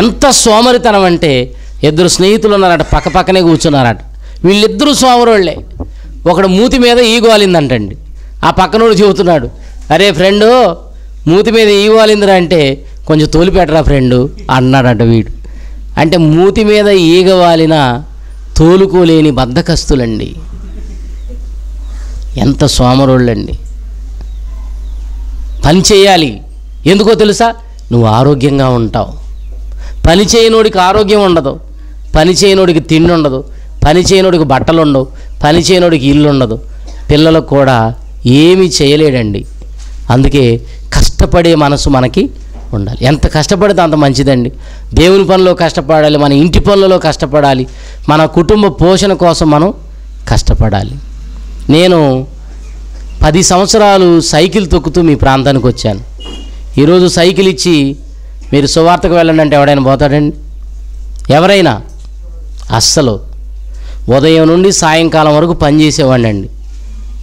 ఎంత సోమరితనం అంటే ఇద్దరు స్నేహితులు ఉన్నారట పక్క పక్కనే కూర్చున్నారట. వీళ్ళిద్దరూ సోమరోళ్ళే. ఒకడు మూతి మీద ఈగోలిందంటండి ఆ పక్కనోడు చెబుతున్నాడు అరే ఫ్రెండు మూతి మీద ఈగోలిందిరా అంటే కొంచెం తోలిపెట్టరా ఫ్రెండు అన్నాడట వీడు. అంటే మూతి మీద ఈగ వాలిన తోలుకోలేని బద్ధకస్తులండి ఎంత సోమరోళ్ళండి. పని చేయాలి. ఎందుకో తెలుసా? నువ్వు ఆరోగ్యంగా ఉంటావు. పని చేయనోడికి ఆరోగ్యం ఉండదు. పని చేయనోడికి తిండి ఉండదు. పని చేయనోడికి బట్టలు ఉండవు. పని చేయనోడికి ఇల్లు ఉండదు. పిల్లలకు కూడా ఏమీ చేయలేడండి. అందుకే కష్టపడే మనసు మనకి ఉండాలి. ఎంత కష్టపడితే అంత మంచిదండి. దేవుని పనిలో కష్టపడాలి మన ఇంటి పనులలో కష్టపడాలి మన కుటుంబ పోషణ కోసం మనం కష్టపడాలి. నేను పది సంవత్సరాలు సైకిల్ తొక్కుతూ మీ ప్రాంతానికి వచ్చాను. ఈరోజు సైకిల్ ఇచ్చి మీరు సువార్తకు వెళ్ళండి అంటే ఎవడైనా పోతాడండి? ఎవరైనా? అస్సలు. ఉదయం నుండి సాయంకాలం వరకు పనిచేసేవాడిని అండి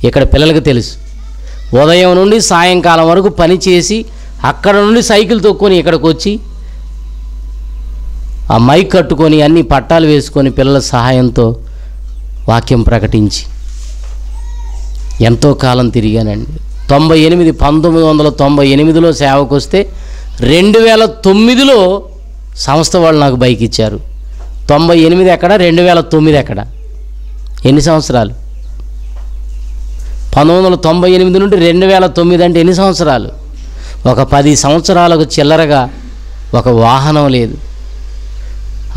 ఇక్కడ పిల్లలకు తెలుసు. ఉదయం నుండి సాయంకాలం వరకు పనిచేసి అక్కడ నుండి సైకిల్ తొక్కుని ఇక్కడికి వచ్చి ఆ మైక్ కట్టుకొని అన్ని పట్టాలు వేసుకొని పిల్లల సహాయంతో వాక్యం ప్రకటించి ఎంతో కాలం తిరిగానండి. తొంభై ఎనిమిది పంతొమ్మిది వందల తొంభై ఎనిమిదిలో సేవకు వస్తే రెండు వేల తొమ్మిదిలో సంస్థ వాళ్ళు నాకు బైక్ ఇచ్చారు. తొంభై ఎనిమిది ఎక్కడ రెండు వేల తొమ్మిది ఎక్కడ? ఎన్ని సంవత్సరాలు? పంతొమ్మిది వందల తొంభై ఎనిమిది నుండి రెండు వేల తొమ్మిది అంటే ఎన్ని సంవత్సరాలు? ఒక పది సంవత్సరాలకు చిల్లరగా ఒక వాహనం లేదు.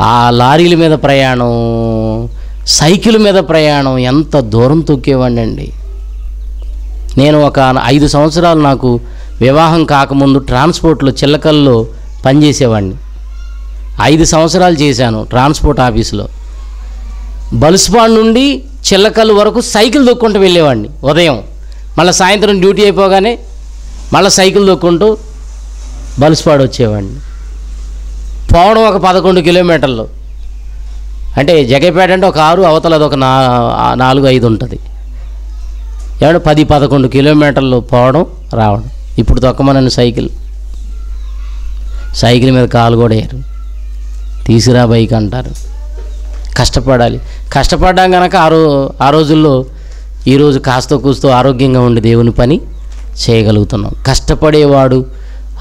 ఆ లారీల మీద ప్రయాణం సైకిల్ మీద ప్రయాణం ఎంత దూరం తొక్కేవాడిని అండి నేను ఒక ఐదు సంవత్సరాలు నాకు వివాహం కాకముందు ట్రాన్స్పోర్ట్లో చిల్లకల్లో పనిచేసేవాడిని. ఐదు సంవత్సరాలు చేశాను ట్రాన్స్పోర్ట్ ఆఫీసులో. బలుసుపాడు నుండి చిల్లకల్లు వరకు సైకిల్ దొక్కుంటూ వెళ్ళేవాడిని ఉదయం. మళ్ళీ సాయంత్రం డ్యూటీ అయిపోగానే మళ్ళీ సైకిల్ దొక్కుంటూ బలుసుపాడు వచ్చేవాడిని. పోవడం ఒక పదకొండు కిలోమీటర్లు. అంటే జగపేట అంటే ఒక ఆరు అవతల అది ఒక నా నాలుగు ఐదు ఉంటుంది. ఏమంటే పది పదకొండు కిలోమీటర్లు పోవడం రావడం. ఇప్పుడు తొక్కమనని సైకిల్. సైకిల్ మీద కాలు కూడా వేయరు తీసిరా బైక్ అంటారు. కష్టపడాలి. కష్టపడ్డాం కనుక ఆ రో ఆ రోజుల్లో ఈరోజు కాస్త కూస్తూ ఆరోగ్యంగా ఉండి దేవుని పని చేయగలుగుతున్నాం. కష్టపడేవాడు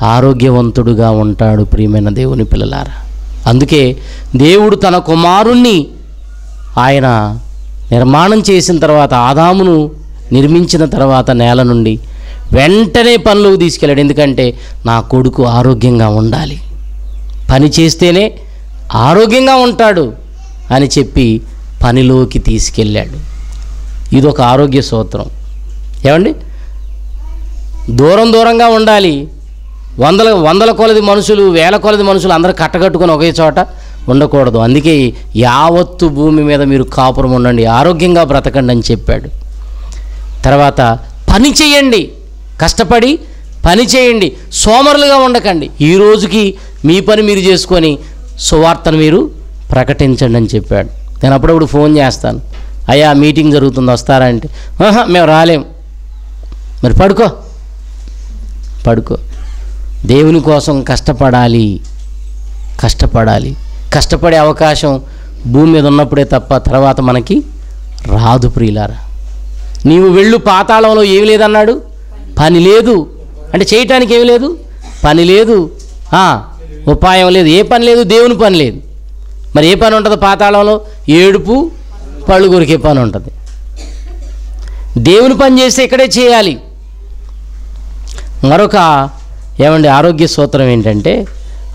ఆరోగ్యవంతుడుగా ఉంటాడు ప్రియమైన దేవుని పిల్లలారా. అందుకే దేవుడు తన కుమారుణ్ణి ఆయన నిర్మాణం చేసిన తర్వాత ఆదామును నిర్మించిన తర్వాత నేల నుండి వెంటనే పనులకు తీసుకెళ్ళాడు. ఎందుకంటే నా కొడుకు ఆరోగ్యంగా ఉండాలి. పని చేస్తేనే ఆరోగ్యంగా ఉంటాడు అని చెప్పి పనిలోకి తీసుకెళ్ళాడు. ఇదొక ఆరోగ్య సూత్రం. ఏమండి? దూరం దూరంగా ఉండాలి. వందల వందల కొలది మనుషులు వేల కొలది మనుషులు అందరూ కట్టగట్టుకొని ఒకే చోట ఉండకూడదు. అందుకే యావత్తు భూమి మీద మీరు కాపురం ఉండండి ఆరోగ్యంగా బ్రతకండి అని చెప్పాడు. తర్వాత పని చేయండి. కష్టపడి పని చేయండి. సోమరులుగా ఉండకండి. ఈ రోజుకి మీ పని మీరు చేసుకొని సువార్తను మీరు ప్రకటించండి అని చెప్పాడు. నేను అప్పుడప్పుడు ఫోన్ చేస్తాను. అయ్యా మీటింగ్ జరుగుతుంది వస్తారా అంటే మేము రాలేం. మరి పడుకో. పడుకో. దేవుని కోసం కష్టపడాలి. కష్టపడాలి. కష్టపడే అవకాశం భూమి మీద ఉన్నప్పుడే తప్ప తర్వాత మనకి రాదు ప్రియులారా. నీవు వెళ్ళు పాతాళంలో ఏమి లేదన్నాడు? పని లేదు. అంటే చేయటానికి ఏమి లేదు? పని లేదు. ఉపాయం లేదు. ఏ పని లేదు? దేవుని పని లేదు. మరి ఏ పని ఉంటుంది పాతాళంలో? ఏడుపు పళ్ళు కొరికే పని ఉంటుంది. దేవుని పని చేస్తే ఇక్కడే చేయాలి. మరొక ఏమండి ఆరోగ్య సూత్రం ఏంటంటే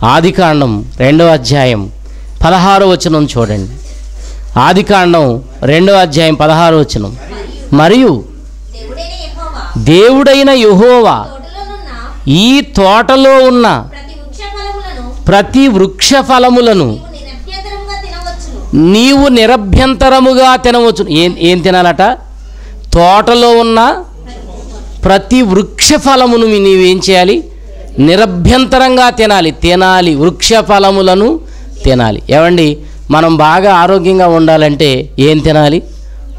ఆదికాండం రెండవ అధ్యాయం పదహారో వచనం చూడండి. ఆదికాండం రెండవ అధ్యాయం పదహారో వచనం. మరియు దేవుడైన యెహోవా ఈ తోటలో ఉన్న ప్రతి వృక్ష ఫలములను నీవు తినవచ్చును నీవు నిరభ్యంతరముగా తినవచ్చు ఏం ఏం తినాలట? తోటలో ఉన్న ప్రతి వృక్ష ఫలమును నీవేం చేయాలి? నిరభ్యంతరంగా తినాలి. తినాలి. వృక్ష ఫలములను తినాలి. ఏమండి? మనం బాగా ఆరోగ్యంగా ఉండాలంటే ఏం తినాలి?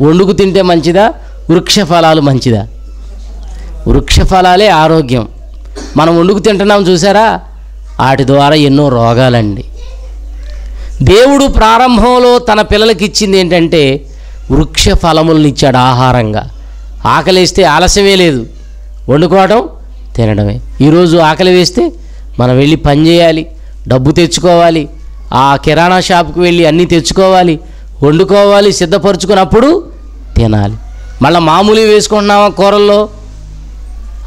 వండుకు తింటే మంచిదా? వృక్ష ఫలాలు మంచిదా? వృక్ష ఫలాలే ఆరోగ్యం. మనం వండుకు తింటున్నాం చూసారా? వాటి ద్వారా ఎన్నో రోగాలండి. దేవుడు ప్రారంభంలో తన పిల్లలకి ఇచ్చింది ఏంటంటే వృక్ష ఫలములను ఇచ్చాడు ఆహారంగా. ఆకలిస్తే ఆలస్యమే లేదు. వండుకోవడం తినడమే. ఈరోజు ఆకలి వేస్తే మనం వెళ్ళి పని చేయాలి డబ్బు తెచ్చుకోవాలి ఆ కిరాణా షాప్కి వెళ్ళి అన్నీ తెచ్చుకోవాలి వండుకోవాలి సిద్ధపరచుకున్నప్పుడు తినాలి. మళ్ళీ మామూలు వేసుకుంటున్నామా కూరల్లో?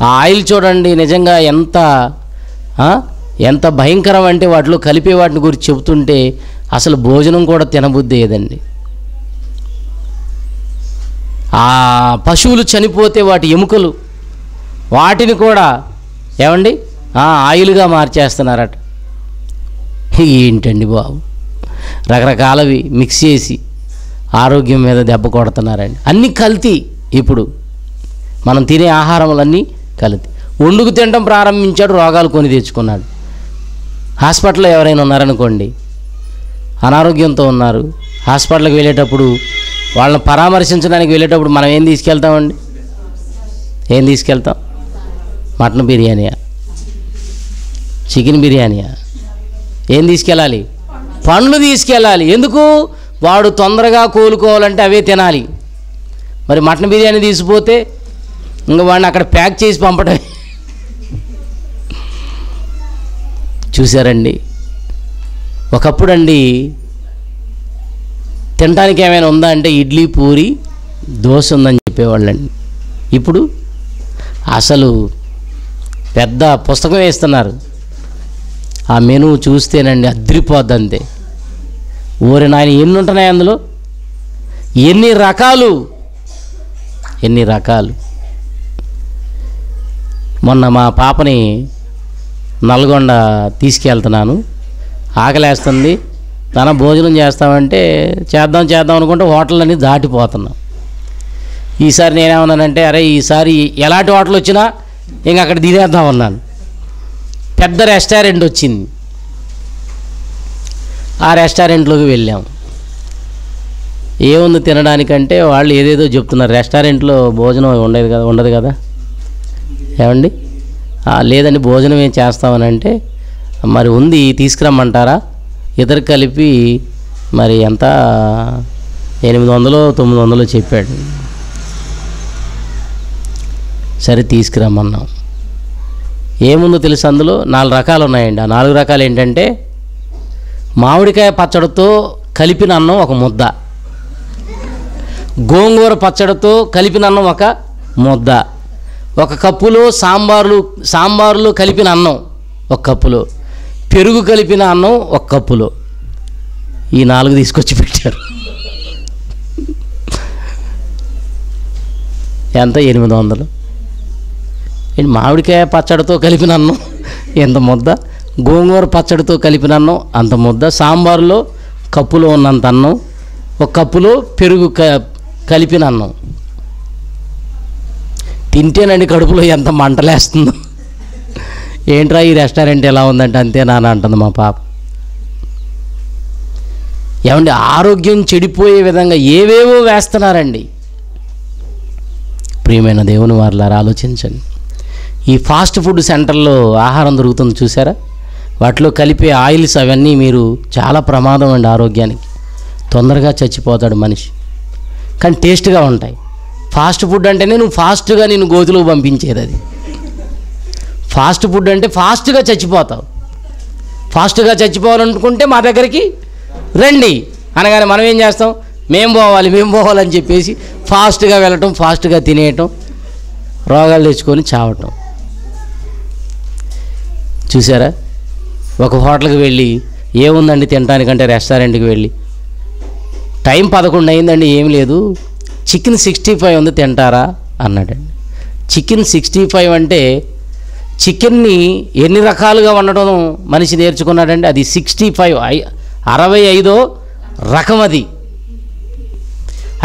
ఆ ఆయిల్ చూడండి నిజంగా ఎంత ఎంత భయంకరం అంటే వాటిలో కలిపే వాటిని గురించి చెబుతుంటే అసలు భోజనం కూడా తినబుద్ధి ఏదండి? ఆ పశువులు చనిపోతే వాటి ఎముకలు వాటిని కూడా ఏమండి? ఆయిల్గా మార్చేస్తున్నారట. ఏంటండి బాబు? రకరకాలవి మిక్స్ చేసి ఆరోగ్యం మీద దెబ్బ కొడుతున్నారండి. అన్నీ కల్తీ ఇప్పుడు. మనం తినే ఆహారములన్నీ కల్తీ. వండుకు తినడం ప్రారంభించాడు రోగాలు కొని తెచ్చుకున్నాడు. హాస్పిటల్లో ఎవరైనా ఉన్నారనుకోండి అనారోగ్యంతో ఉన్నారు. హాస్పిటల్కి వెళ్ళేటప్పుడు వాళ్ళని పరామర్శించడానికి వెళ్ళేటప్పుడు మనం ఏం తీసుకెళ్తామండి? ఏం తీసుకెళ్తాం? మటన్ బిర్యానీయా? చికెన్ బిర్యానీయా? ఏం తీసుకెళ్ళాలి? పండ్లు తీసుకెళ్ళాలి. ఎందుకు? వాడు తొందరగా కోలుకోవాలంటే అవే తినాలి. మరి మటన్ బిర్యానీ తీసిపోతే ఇంకా వాడిని అక్కడ ప్యాక్ చేసి పంపడమే చూసారండి ఒకప్పుడు అండి తినడానికి ఏమైనా ఉందా అంటే ఇడ్లీ పూరి దోశ ఉందని చెప్పేవాళ్ళండి. ఇప్పుడు అసలు పెద్ద పుస్తకం వేస్తున్నారు. ఆ మెనూ చూస్తేనండి అద్రిపోద్ది అంతే ఊరి నాయన ఎన్ని ఉంటున్నాయి అందులో? ఎన్ని రకాలు? ఎన్ని రకాలు? మొన్న మా పాపని నల్గొండ తీసుకెళ్తున్నాను. ఆకలేస్తుంది. తన భోజనం చేస్తామంటే చేద్దాం చేద్దాం అనుకుంటే హోటళ్ళన్నీ దాటిపోతున్నాం. ఈసారి నేనేమన్నానంటే అరే ఈసారి ఎలాంటి హోటల్ వచ్చినా ఇంక అక్కడ తినేద్దాం అన్నాను పెద్ద రెస్టారెంట్ వచ్చింది. ఆ రెస్టారెంట్లోకి వెళ్ళాం. ఏముంది తినడానికంటే వాళ్ళు ఏదేదో చెప్తున్నారు. రెస్టారెంట్లో భోజనం ఉండదు కదా ఉండదు కదా? ఏమండి? లేదండి భోజనం ఏం చేస్తామని అంటే మరి ఉంది తీసుకురమ్మంటారా? ఇద్దరు కలిపి మరి ఎంత? ఎనిమిది వందలు తొమ్మిది వందలు చెప్పాడు. సరే తీసుకురమ్మన్నాం. ఏముందో తెలుసు అందులో? నాలుగు రకాలు ఉన్నాయండి ఆ నాలుగు రకాలు ఏంటంటే మామిడికాయ పచ్చడితో కలిపిన అన్నం ఒక ముద్ద. గోంగూర పచ్చడితో కలిపిన అన్నం ఒక ముద్ద. ఒక కప్పులో సాంబార్లు సాంబార్లు కలిపిన అన్నం ఒక కప్పులో. పెరుగు కలిపిన అన్నం ఒక కప్పులో. ఈ నాలుగు తీసుకొచ్చి పెట్టారు. ఎంత? ఎనిమిది వందలు. మామిడికాయ పచ్చడితో కలిపిన అన్నం ఎంత ముద్ద? గోంగూర పచ్చడితో కలిపిన అన్నం అంత ముద్ద. సాంబార్లో కప్పులో ఉన్నంత అన్నం. ఒక కప్పులో పెరుగు క కలిపిన అన్నం తింటేనండి కడుపులో ఎంత మంటలేస్తుందో. ఏంట్రా ఈ రెస్టారెంట్ ఎలా ఉందంటే అంతేనా అని అంటుంది మా పాప. ఏమండి ఆరోగ్యం చెడిపోయే విధంగా ఏవేవో వేస్తున్నారండి. ప్రియమైన దేవుని వారిలారా ఆలోచించండి. ఈ ఫాస్ట్ ఫుడ్ సెంటర్లో ఆహారం దొరుకుతుంది చూసారా వాటిలో కలిపే ఆయిల్స్ అవన్నీ మీరు చాలా ప్రమాదం అండి ఆరోగ్యానికి. తొందరగా చచ్చిపోతాడు మనిషి. కానీ టేస్ట్గా ఉంటాయి. ఫాస్ట్ ఫుడ్ అంటేనే నువ్వు ఫాస్ట్గా నేను గోతులకు పంపించేది అది. ఫాస్ట్ ఫుడ్ అంటే ఫాస్ట్గా చచ్చిపోతావు. ఫాస్ట్గా చచ్చిపోవాలనుకుంటే మా దగ్గరికి రండి. అనగానే మనం ఏం చేస్తాం? మేము పోవాలి మేము పోవాలని చెప్పేసి ఫాస్ట్గా వెళ్ళటం ఫాస్ట్గా తినేయటం రోగాలు తెచ్చుకొని చావటం. చూసారా ఒక హోటల్కి వెళ్ళి ఏముందండి తినడానికంటే రెస్టారెంట్కి వెళ్ళి? టైం పదకొండు అయిందండి ఏం లేదు. చికెన్ సిక్స్టీ ఫైవ్ ఉంది తింటారా? అన్నాడండి చికెన్ సిక్స్టీ ఫైవ్ అంటే చికెన్ని ఎన్ని రకాలుగా వండడం మనిషి నేర్చుకున్నాడండి? అది సిక్స్టీ ఫైవ్ అరవై ఐదో రకం అది.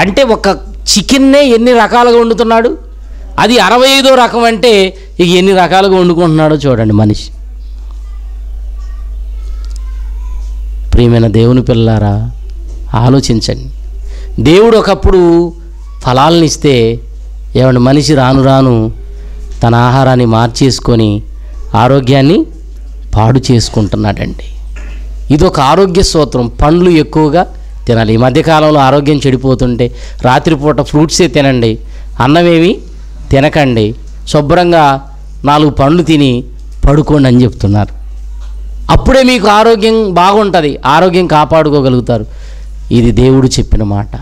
అంటే ఒక చికెన్నే ఎన్ని రకాలుగా వండుతున్నాడు? అది అరవై ఐదో రకం అంటే ఇక ఎన్ని రకాలుగా వండుకుంటున్నాడో చూడండి మనిషి. ప్రియమైన దేవుని పిల్లారా ఆలోచించండి. దేవుడు ఒకప్పుడు ఫలాలను ఇస్తే ఏమంటే మనిషి రాను రాను తన ఆహారాన్ని మార్చేసుకొని ఆరోగ్యాన్ని పాడు చేసుకుంటున్నాడండి. ఇదొక ఆరోగ్య సూత్రం పండ్లు ఎక్కువగా తినాలి. ఈ మధ్యకాలంలో ఆరోగ్యం చెడిపోతుంటే రాత్రిపూట ఫ్రూట్సే తినండి. అన్నమేమి తినకండి. శుభ్రంగా నాలుగు పండ్లు తిని పడుకోండి అని చెప్తున్నారు. అప్పుడే మీకు ఆరోగ్యం బాగుంటుంది. ఆరోగ్యం కాపాడుకోగలుగుతారు. ఇది దేవుడు చెప్పిన మాట.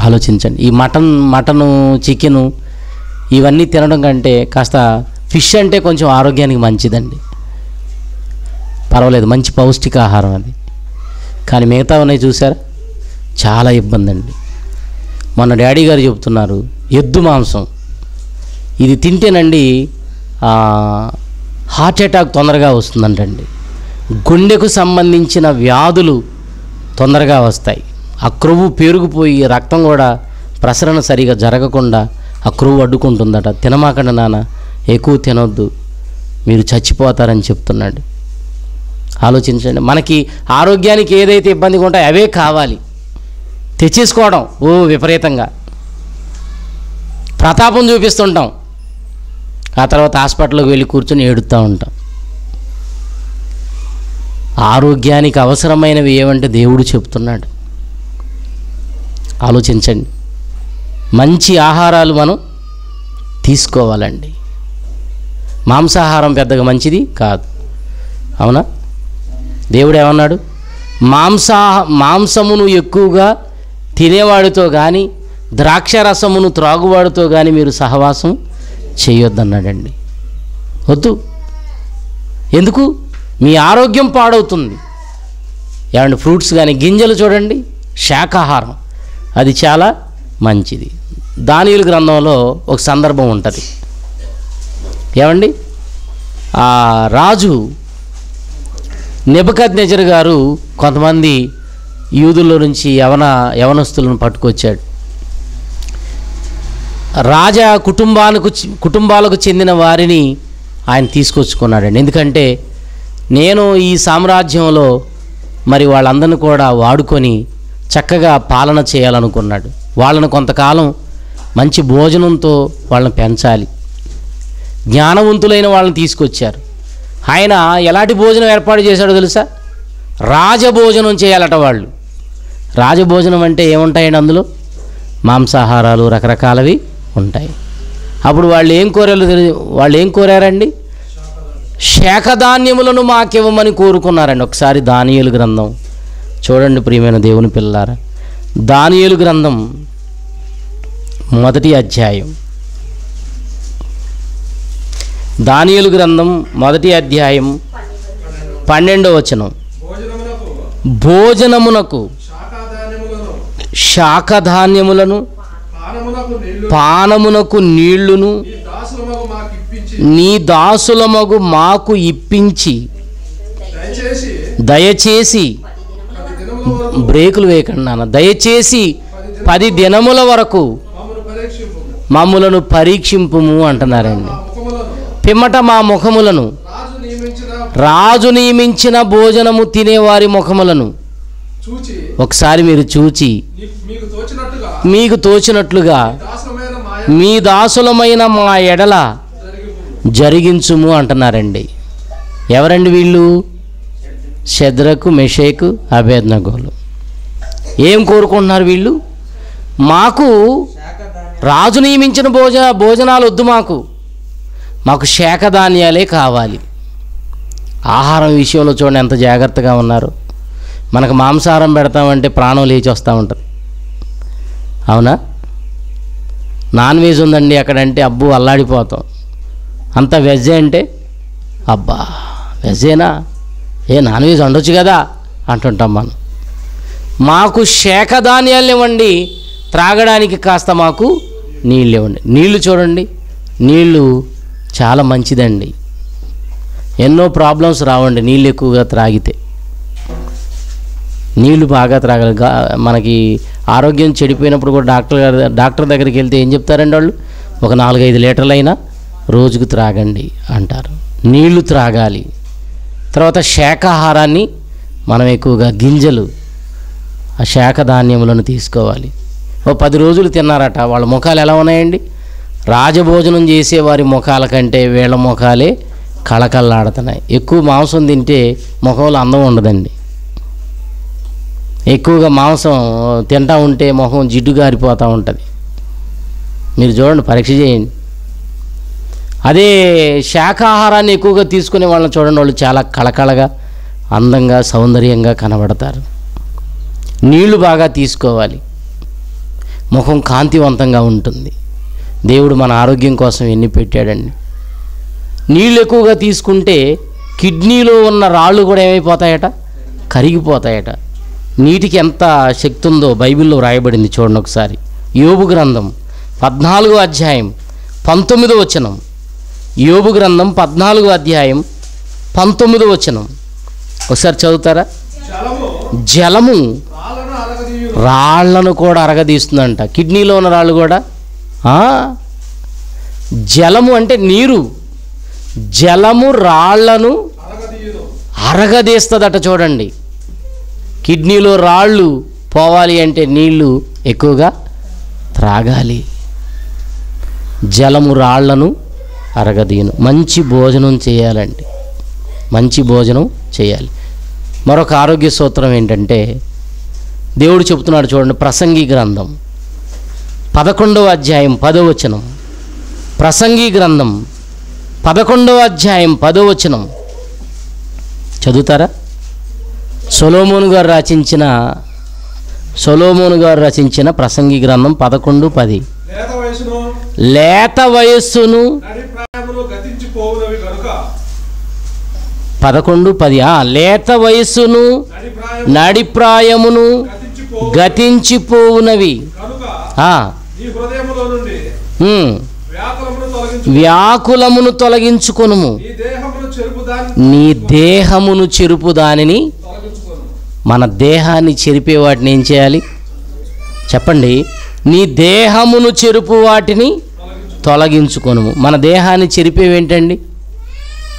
ఆలోచించండి. ఈ మటన్ మటను చికెను ఇవన్నీ తినడం కంటే కాస్త ఫిష్ అంటే కొంచెం ఆరోగ్యానికి మంచిదండి. పర్వాలేదు మంచి పౌష్టికాహారం అది. కానీ మిగతా ఉన్నాయి చూసారా? చాలా ఇబ్బంది అండి మొన్న డాడీ గారు చెప్తున్నారు ఎద్దు మాంసం. ఇది తింటేనండి హార్ట్ అటాక్ తొందరగా వస్తుందంటండి. గుండెకు సంబంధించిన వ్యాధులు తొందరగా వస్తాయి. ఆ క్రొవ్వు పేరుకుపోయి రక్తం కూడా ప్రసరణ సరిగా జరగకుండా ఆ క్రొవ్వు అడ్డుకుంటుందట. తినమాకండి నాన్న ఎక్కువ తినొద్దు మీరు చచ్చిపోతారని చెప్తున్నాడు. ఆలోచించండి. మనకి ఆరోగ్యానికి ఏదైతే ఇబ్బందిగా ఉంటాయో అవే కావాలి. తెచ్చేసుకోవడం ఓ విపరీతంగా. ప్రతాపం చూపిస్తుంటాం. ఆ తర్వాత హాస్పిటల్కి వెళ్ళి కూర్చొని ఏడుతూ ఉంటాం. ఆరోగ్యానికి అవసరమైనవి ఏమంటే దేవుడు చెప్తున్నాడు. ఆలోచించండి. మంచి ఆహారాలు మనం తీసుకోవాలండి. మాంసాహారం పెద్దగా మంచిది కాదు. అవునా? దేవుడు ఏమన్నాడు? మాంసా మాంసమును ఎక్కువగా తినేవాడితో కానీ ద్రాక్ష రసమును త్రాగువాడితో కానీ మీరు సహవాసం చేయొద్దన్నాడండి. వద్దు. ఎందుకు? మీ ఆరోగ్యం పాడవుతుంది. ఏమంటే ఫ్రూట్స్ కానీ గింజలు చూడండి శాకాహారం అది చాలా మంచిది. దానియుల గ్రంథంలో ఒక సందర్భం ఉంటుంది. ఏమండి? ఆ రాజు నెబద్ నెజర్ గారు కొంతమంది యూదుల్లో నుంచి యవన యవనస్తులను పట్టుకొచ్చాడు. రాజా కుటుంబాలకు చి- కుటుంబాలకు చెందిన వారిని ఆయన తీసుకొచ్చుకున్నాడండి. ఎందుకంటే నేను ఈ సామ్రాజ్యంలో మరి వాళ్ళందరిని కూడా వాడుకొని చక్కగా పాలన చేయాలనుకున్నాడు. వాళ్ళను కొంతకాలం మంచి భోజనంతో వాళ్ళని పెంచాలి. జ్ఞానవంతులైన వాళ్ళని తీసుకొచ్చారు. ఆయన ఎలాంటి భోజనం ఏర్పాటు చేశాడో తెలుసా? రాజభోజనం చేయాలట వాళ్ళు. రాజభోజనం అంటే ఏముంటాయండి అందులో? మాంసాహారాలు రకరకాలవి. ఉంటాయి. అప్పుడు వాళ్ళు ఏం కోరారు తెలి వాళ్ళు ఏం కోరారండి? శాఖధాన్యములను మాకివ్వమని కోరుకున్నారండి. ఒకసారి దానియేలు గ్రంథం చూడండి ప్రియమైన దేవుని పిల్లారా దానియేలు గ్రంథం మొదటి అధ్యాయం. దానియేలు గ్రంథం మొదటి అధ్యాయం పన్నెండో వచనం. భోజనమునకు శాఖధాన్యములను పానమునకు నీళ్ళు పానమునకు నీళ్ళును నీ దాసులమగు మాకు ఇప్పించి దయచేసి బ్రేకులు వేయకండి నాన్న. దయచేసి పది దినముల వరకు మమ్మల్ని పరీక్షింపు మమ్ములను పరీక్షింపుము అంటున్నారండి. పిమ్మట మా ముఖములను రాజు నియమించిన భోజనము తినేవారి ముఖములను ఒకసారి మీరు చూచి మీకు తోచినట్లుగా మీ దాసులమైన మా ఎడల జరిగించుము అంటున్నారండి. ఎవరండి వీళ్ళు? శద్రకు మెషేకు అభేదనగోలు ఏం కోరుకుంటున్నారు వీళ్ళు? మాకు రాజు నియమించిన భోజ భోజనాలు వద్దు మాకు. మాకు శాఖధాన్యాలే కావాలి. ఆహారం విషయంలో చూడండి ఎంత జాగ్రత్తగా ఉన్నారు. మనకు మాంసాహారం పెడతామంటే ప్రాణం లేచి వస్తూ ఉంటుంది. అవునా? నాన్ వెజ్ ఉందండి అక్కడంటే అబ్బు అల్లాడిపోతాం. అంత వెజ్ అంటే? అబ్బా వెజ్జేనా ఏ నాన్ వెజ్ వండొచ్చు కదా అంటుంటాం మనం. మాకు శాఖధాన్యాలు ఇవ్వండి త్రాగడానికి కాస్త మాకు నీళ్ళు ఇవ్వండి నీళ్ళు చూడండి నీళ్ళు చాలా మంచిదండి. ఎన్నో ప్రాబ్లమ్స్ రావండి నీళ్ళు ఎక్కువగా త్రాగితే. నీళ్ళు బాగా త్రాగాలి. మనకి ఆరోగ్యం చెడిపోయినప్పుడు కూడా డాక్టర్ గారి డాక్టర్ దగ్గరికి వెళ్తే ఏం చెప్తారండి వాళ్ళు? ఒక నాలుగైదు లీటర్లైనా రోజుకు త్రాగండి అంటారు. నీళ్ళు త్రాగాలి. తర్వాత శాకాహారాన్ని మనం ఎక్కువగా గింజలు ఆ శాఖ ధాన్యములను తీసుకోవాలి. ఓ పది రోజులు తిన్నారట వాళ్ళ ముఖాలు ఎలా ఉన్నాయండి? రాజభోజనం చేసే వారి ముఖాల కంటే వీళ్ళ ముఖాలే కళకళలాడుతున్నాయి. ఎక్కువ మాంసం తింటే ముఖంలో అందం ఉండదండి. ఎక్కువగా మాంసం తింటా ఉంటే ముఖం జిడ్డు గారిపోతూ ఉంటుంది. మీరు చూడండి పరీక్ష చేయండి. అదే శాఖాహారాన్ని ఎక్కువగా తీసుకునే వాళ్ళని చూడండి వాళ్ళు చాలా కళకళగా అందంగా సౌందర్యంగా కనబడతారు. నీళ్ళు బాగా తీసుకోవాలి. ముఖం కాంతివంతంగా ఉంటుంది. దేవుడు మన ఆరోగ్యం కోసం ఎన్ని పెట్టాడండి. నీళ్ళు ఎక్కువగా తీసుకుంటే కిడ్నీలో ఉన్న రాళ్ళు కూడా ఏమైపోతాయట? కరిగిపోతాయట. నీటికి ఎంత శక్తి ఉందో బైబిల్లో రాయబడింది చూడండి ఒకసారి. యోబు గ్రంథం పద్నాలుగో అధ్యాయం పంతొమ్మిదో వచనం. యోబు గ్రంథం పద్నాలుగో అధ్యాయం పంతొమ్మిదో వచనం. ఒకసారి చదువుతారా? జలము. రాళ్ళను కూడా అరగదీస్తుందంట. కిడ్నీలో ఉన్న రాళ్ళు కూడా? జలము అంటే నీరు. జలము రాళ్ళను అరగదీస్తుందట చూడండి. కిడ్నీలో రాళ్ళు పోవాలి అంటే నీళ్ళు ఎక్కువగా త్రాగాలి. జలము రాళ్ళను అరగదీయను. మంచి భోజనం చేయాలండి. మంచి భోజనం చేయాలి. మరొక ఆరోగ్య సూత్రం ఏంటంటే దేవుడు చెబుతున్నాడు చూడండి ప్రసంగి గ్రంథం. పదకొండవ అధ్యాయం పదో వచనం. ప్రసంగి గ్రంథం. పదకొండవ అధ్యాయం పదో వచనం. చదువుతారా? సొలోమోను గారు రచించిన సొలోమోను గారు రచించిన ప్రసంగి గ్రంథం పదకొండు పది. లేత వయస్సును పదకొండు పది ఆ, లేత వయస్సును నడి నడిప్రాయమును గతించిపోవునవి. వ్యాకులమును తొలగించు తొలగించుకొనుము. నీ దేహమును చెరుపు దానిని నీ దేహమును చెరుపు దానిని తొలగించుకోను మన దేహాన్ని చెరిపే వాటిని ఏం చేయాలి? చెప్పండి. నీ దేహమును చెరుపు వాటిని తొలగించుకొను మన దేహాన్ని చెరిపేవేంటండి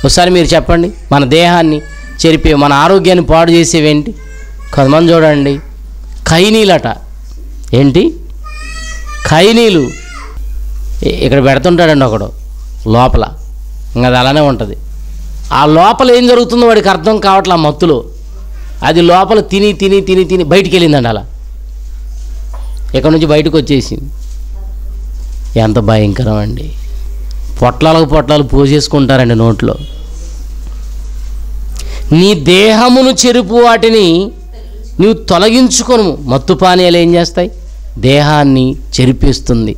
ఒకసారి మీరు చెప్పండి. మన దేహాన్ని చెరిపే మన ఆరోగ్యాన్ని పాడు చేసేవేంటి కొంతమంది చూడండి. ఖైనీలట. ఏంటి? ఖైనీలు. ఇక్కడ పెడుతుంటాడండి ఒకడు లోపల. ఇంకా అది అలానే ఉంటుంది. ఆ లోపల ఏం జరుగుతుందో వాడికి అర్థం కావట్లే ఆ మత్తులో. అది లోపల తిని తిని తిని తిని బయటికి వెళ్ళిందండి అలా. ఇక్కడ నుంచి బయటకు వచ్చేసింది ఎంత భయంకరం అండి. పొట్లాలకు పొట్లాలు పోసేసుకుంటారండి నోట్లో. నీ దేహమును చెరుపు వాటిని నువ్వు తొలగించుకొను మత్తు పానీయాలు ఏం చేస్తాయి? దేహాన్ని చెరిపేస్తుంది.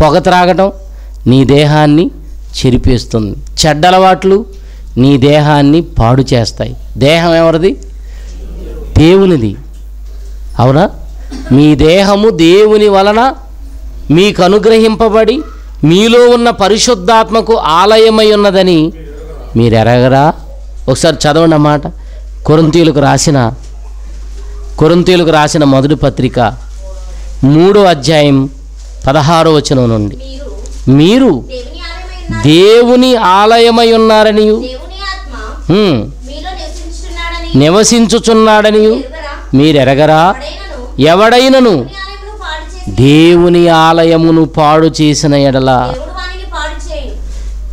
పొగ త్రాగటం నీ దేహాన్ని చెరిపేస్తుంది. చెడ్డలవాట్లు నీ దేహాన్ని పాడు చేస్తాయి. దేహం ఎవరిది? దేవునిది. అవునా? మీ దేహము దేవుని వలన మీకు అనుగ్రహింపబడి మీలో ఉన్న పరిశుద్ధాత్మకు ఆలయమై ఉన్నదని మీరు ఎరగరా? ఒకసారి చదవండి అన్నమాట కొరంతీయులకు రాసిన కొరంతీయులకు రాసిన మొదటి పత్రిక మూడో అధ్యాయం పదహారో వచనం నుండి. మీరు దేవుని ఆలయమై ఉన్నారని దేవుని ఆత్మ హ్మ్, మీలో నివసించుచున్నాడని మీరెరగరా? ఎవడైనను? దేవుని ఆలయమును పాడు చేసిన ఎడల.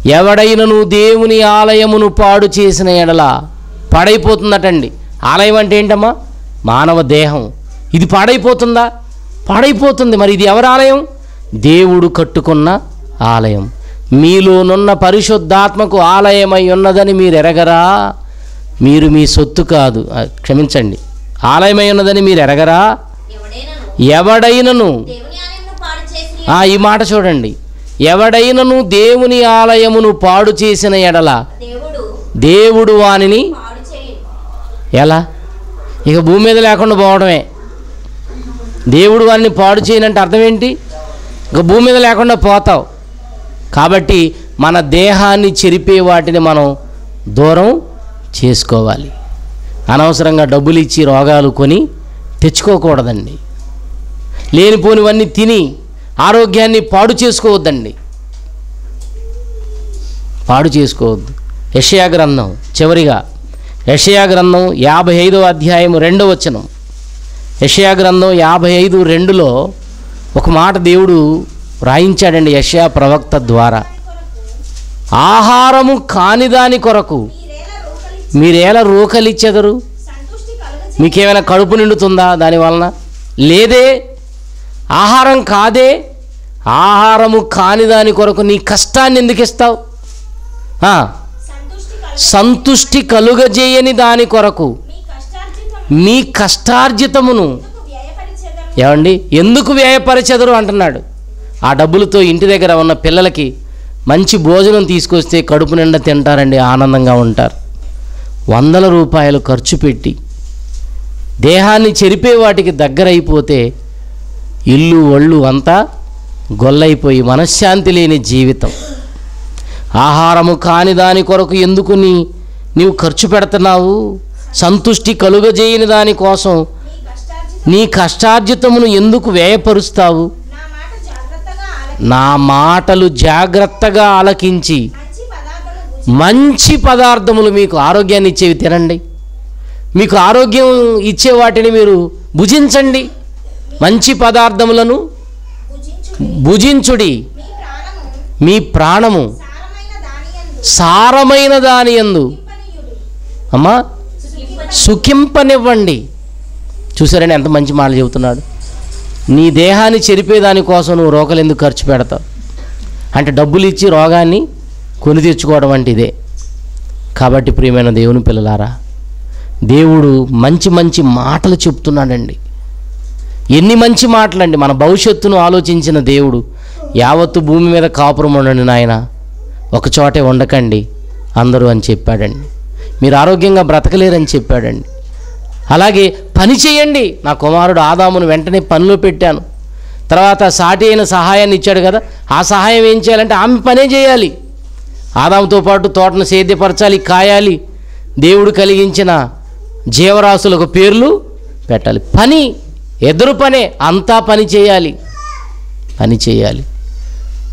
ఎవడైనను దేవుని ఆలయమును పాడు చేసిన ఎడల. పాడైపోతుందటండి. ఆలయం అంటే ఏంటమ్మా? మానవ దేహం. ఇది పాడైపోతుందా? పాడైపోతుంది. మరి ఇది ఎవరి ఆలయం? దేవుడు కట్టుకున్న ఆలయం. మీలోనున్న పరిశుద్ధాత్మకు ఆలయమై ఉన్నదని మీరు ఎరగరా మీరు మీ సొత్తు కాదు. క్షమించండి. ఆలయమై ఉన్నదని మీరు ఎరగరా? ఎవడైనను? ఈ మాట చూడండి. ఎవడైనను దేవుని ఆలయమును పాడు చేసిన ఎడల దేవుడు వానిని ఎలా? ఇక భూమి మీద లేకుండా పోవడమే. దేవుడు వారిని పాడు చేయనంటే అర్థం ఏంటి? ఇక భూమి మీద లేకుండా పోతావు. కాబట్టి మన దేహాన్ని చెరిపే వాటిని మనం దూరం చేసుకోవాలి. అనవసరంగా డబ్బులు ఇచ్చి రోగాలు కొని తెచ్చుకోకూడదండి. లేనిపోనివన్నీ తిని ఆరోగ్యాన్ని పాడు చేసుకోవద్దండి. పాడు చేసుకోవద్దు. యషయా గ్రంథం చివరిగా యషయా గ్రంథం యాభై ఐదు అధ్యాయం రెండవ వచనం. యషయా గ్రంథం యాభై ఐదు రెండులో ఒక మాట దేవుడు రాయించాడండి యషయా ప్రవక్త ద్వారా. ఆహారము కానిదాని కొరకు మీరేలా రోకలి కలుగ మీకేమైనా కడుపు నిండుతుందా దాని వలన? లేదే ఆహారం కాదే ఆహారము కాని దాని కొరకు నీ కష్టాన్ని ఎందుకు ఇస్తావు? సంతుష్టి కలుగ సంతుష్టి కలుగజేయని దాని కొరకు మీ కష్టార్జితం మీ కష్టార్జితమును ఏమండి? ఎందుకు వ్యయపరచెదరు అంటున్నాడు. ఆ డబ్బులతో ఇంటి దగ్గర ఉన్న పిల్లలకి మంచి భోజనం తీసుకొస్తే కడుపు నిండా తింటారండి ఆనందంగా ఉంటారు. వందల రూపాయలు ఖర్చు పెట్టి దేహాన్ని చెరిపే వాటికి దగ్గరైపోతే ఇల్లు ఒళ్ళు అంతా గొల్లైపోయి మనశ్శాంతి లేని జీవితం. ఆహారము కాని దాని కొరకు ఎందుకు నీ నీవు ఖర్చు పెడుతున్నావు? సంతుష్టి కలుగజేయని దాని కోసం మీ కష్టార్జితం నీ కష్టార్జితమును ఎందుకు వ్యయపరుస్తావు? నా మాటలు జాగ్రత్తగా ఆలకించి మంచి పదార్థములు మీకు ఆరోగ్యాన్ని ఇచ్చేవి తినండి. మీకు ఆరోగ్యం ఇచ్చే వాటిని మీరు భుజించండి. మంచి పదార్థములను భుజించుడి. మీ ప్రాణము సారమైన దాని యందు. అమ్మా సుఖింపనివ్వండి. చూసారని ఎంత మంచి మాటలు చెబుతున్నాడు. నీ దేహాన్ని చెరిపేదానికోసం నువ్వు రోకలు ఎందుకు ఖర్చు పెడతావు? అంటే డబ్బులు ఇచ్చి రోగాన్ని కొని తెచ్చుకోవడం వంటిదే. కాబట్టి ప్రియమైన దేవుని పిల్లలారా దేవుడు మంచి మంచి మాటలు చెప్తున్నాడండి. ఎన్ని మంచి మాటలండి మన భవిష్యత్తును ఆలోచించిన దేవుడు యావత్తు భూమి మీద కాపురం ఉండండి నాయన ఒకచోటే ఉండకండి అందరూ అని చెప్పాడండి. మీరు ఆరోగ్యంగా బ్రతకలేరని చెప్పాడండి. అలాగే పని చేయండి నా కుమారుడు ఆదామును వెంటనే పనిలో పెట్టాను. తర్వాత సాటి అయిన సహాయాన్ని ఇచ్చాడు కదా ఆ సహాయం ఏం చేయాలంటే ఆమె పనే చేయాలి. ఆదాముతో పాటు తోటను సేద్యపరచాలి కాయాలి. దేవుడు కలిగించిన జీవరాశులకు పేర్లు పెట్టాలి. పని ఎదురు పనే అంతా పని చేయాలి. పని చేయాలి.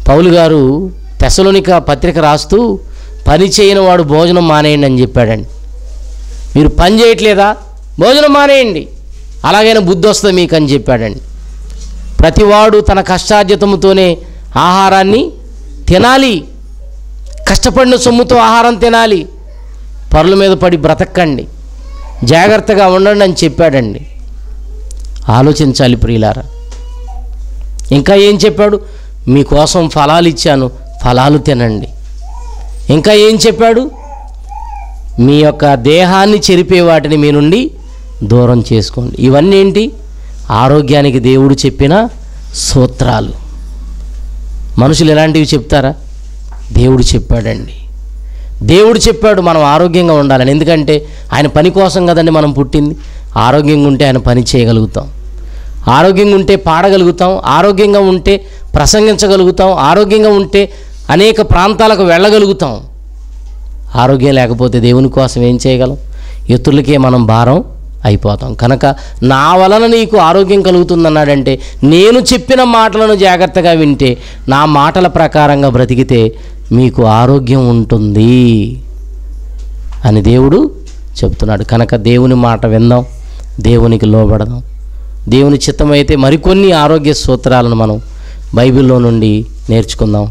పౌలు గారు తెసలోనిక పత్రిక రాస్తూ పని చేయని వాడు భోజనం మానేయండి అని చెప్పాడండి. మీరు పని చేయట్లేదా? భోజనం మానేయండి. అలాగైనా బుద్ధి వస్తుంది మీకు అని చెప్పాడండి. ప్రతివాడు తన కష్టార్జితముతోనే ఆహారాన్ని తినాలి. కష్టపడిన సొమ్ముతో ఆహారం తినాలి. పరుల మీద పడి బ్రతకండి. జాగ్రత్తగా ఉండండి అని చెప్పాడండి. ఆలోచించాలి ప్రియులారా. ఇంకా ఏం చెప్పాడు? మీకోసం ఫలాలు ఇచ్చాను ఫలాలు తినండి. ఇంకా ఏం చెప్పాడు? మీ యొక్క దేహాన్ని చెరిపే వాటిని మీ నుండి దూరం చేసుకోండి. ఇవన్నీ ఏంటి? ఆరోగ్యానికి దేవుడు చెప్పిన సూత్రాలు. మనుషులు ఎలాంటివి చెప్తారా? దేవుడు చెప్పాడండి. దేవుడు చెప్పాడు మనం ఆరోగ్యంగా ఉండాలని. ఎందుకంటే ఆయన పని కోసం కదండి మనం పుట్టింది. ఆరోగ్యంగా ఉంటే ఆయన పని చేయగలుగుతాం. ఆరోగ్యంగా ఉంటే పాడగలుగుతాం. ఆరోగ్యంగా ఉంటే ప్రసంగించగలుగుతాం. ఆరోగ్యంగా ఉంటే అనేక ప్రాంతాలకు వెళ్ళగలుగుతాం. ఆరోగ్యం లేకపోతే దేవుని కోసం ఏం చేయగలం? ఇతరులకే మనం భారం అయిపోతాం. కనుక నా వలన నీకు ఆరోగ్యం కలుగుతుందన్నాడంటే నేను చెప్పిన మాటలను జాగ్రత్తగా వింటే నా మాటల ప్రకారంగా బ్రతికితే మీకు ఆరోగ్యం ఉంటుంది అని దేవుడు చెప్తున్నాడు. కనుక దేవుని మాట విందాం దేవునికి లోబడదాం. దేవుని చిత్తమైతే మరికొన్ని ఆరోగ్య సూత్రాలను మనం బైబిల్లో నుండి నేర్చుకుందాం.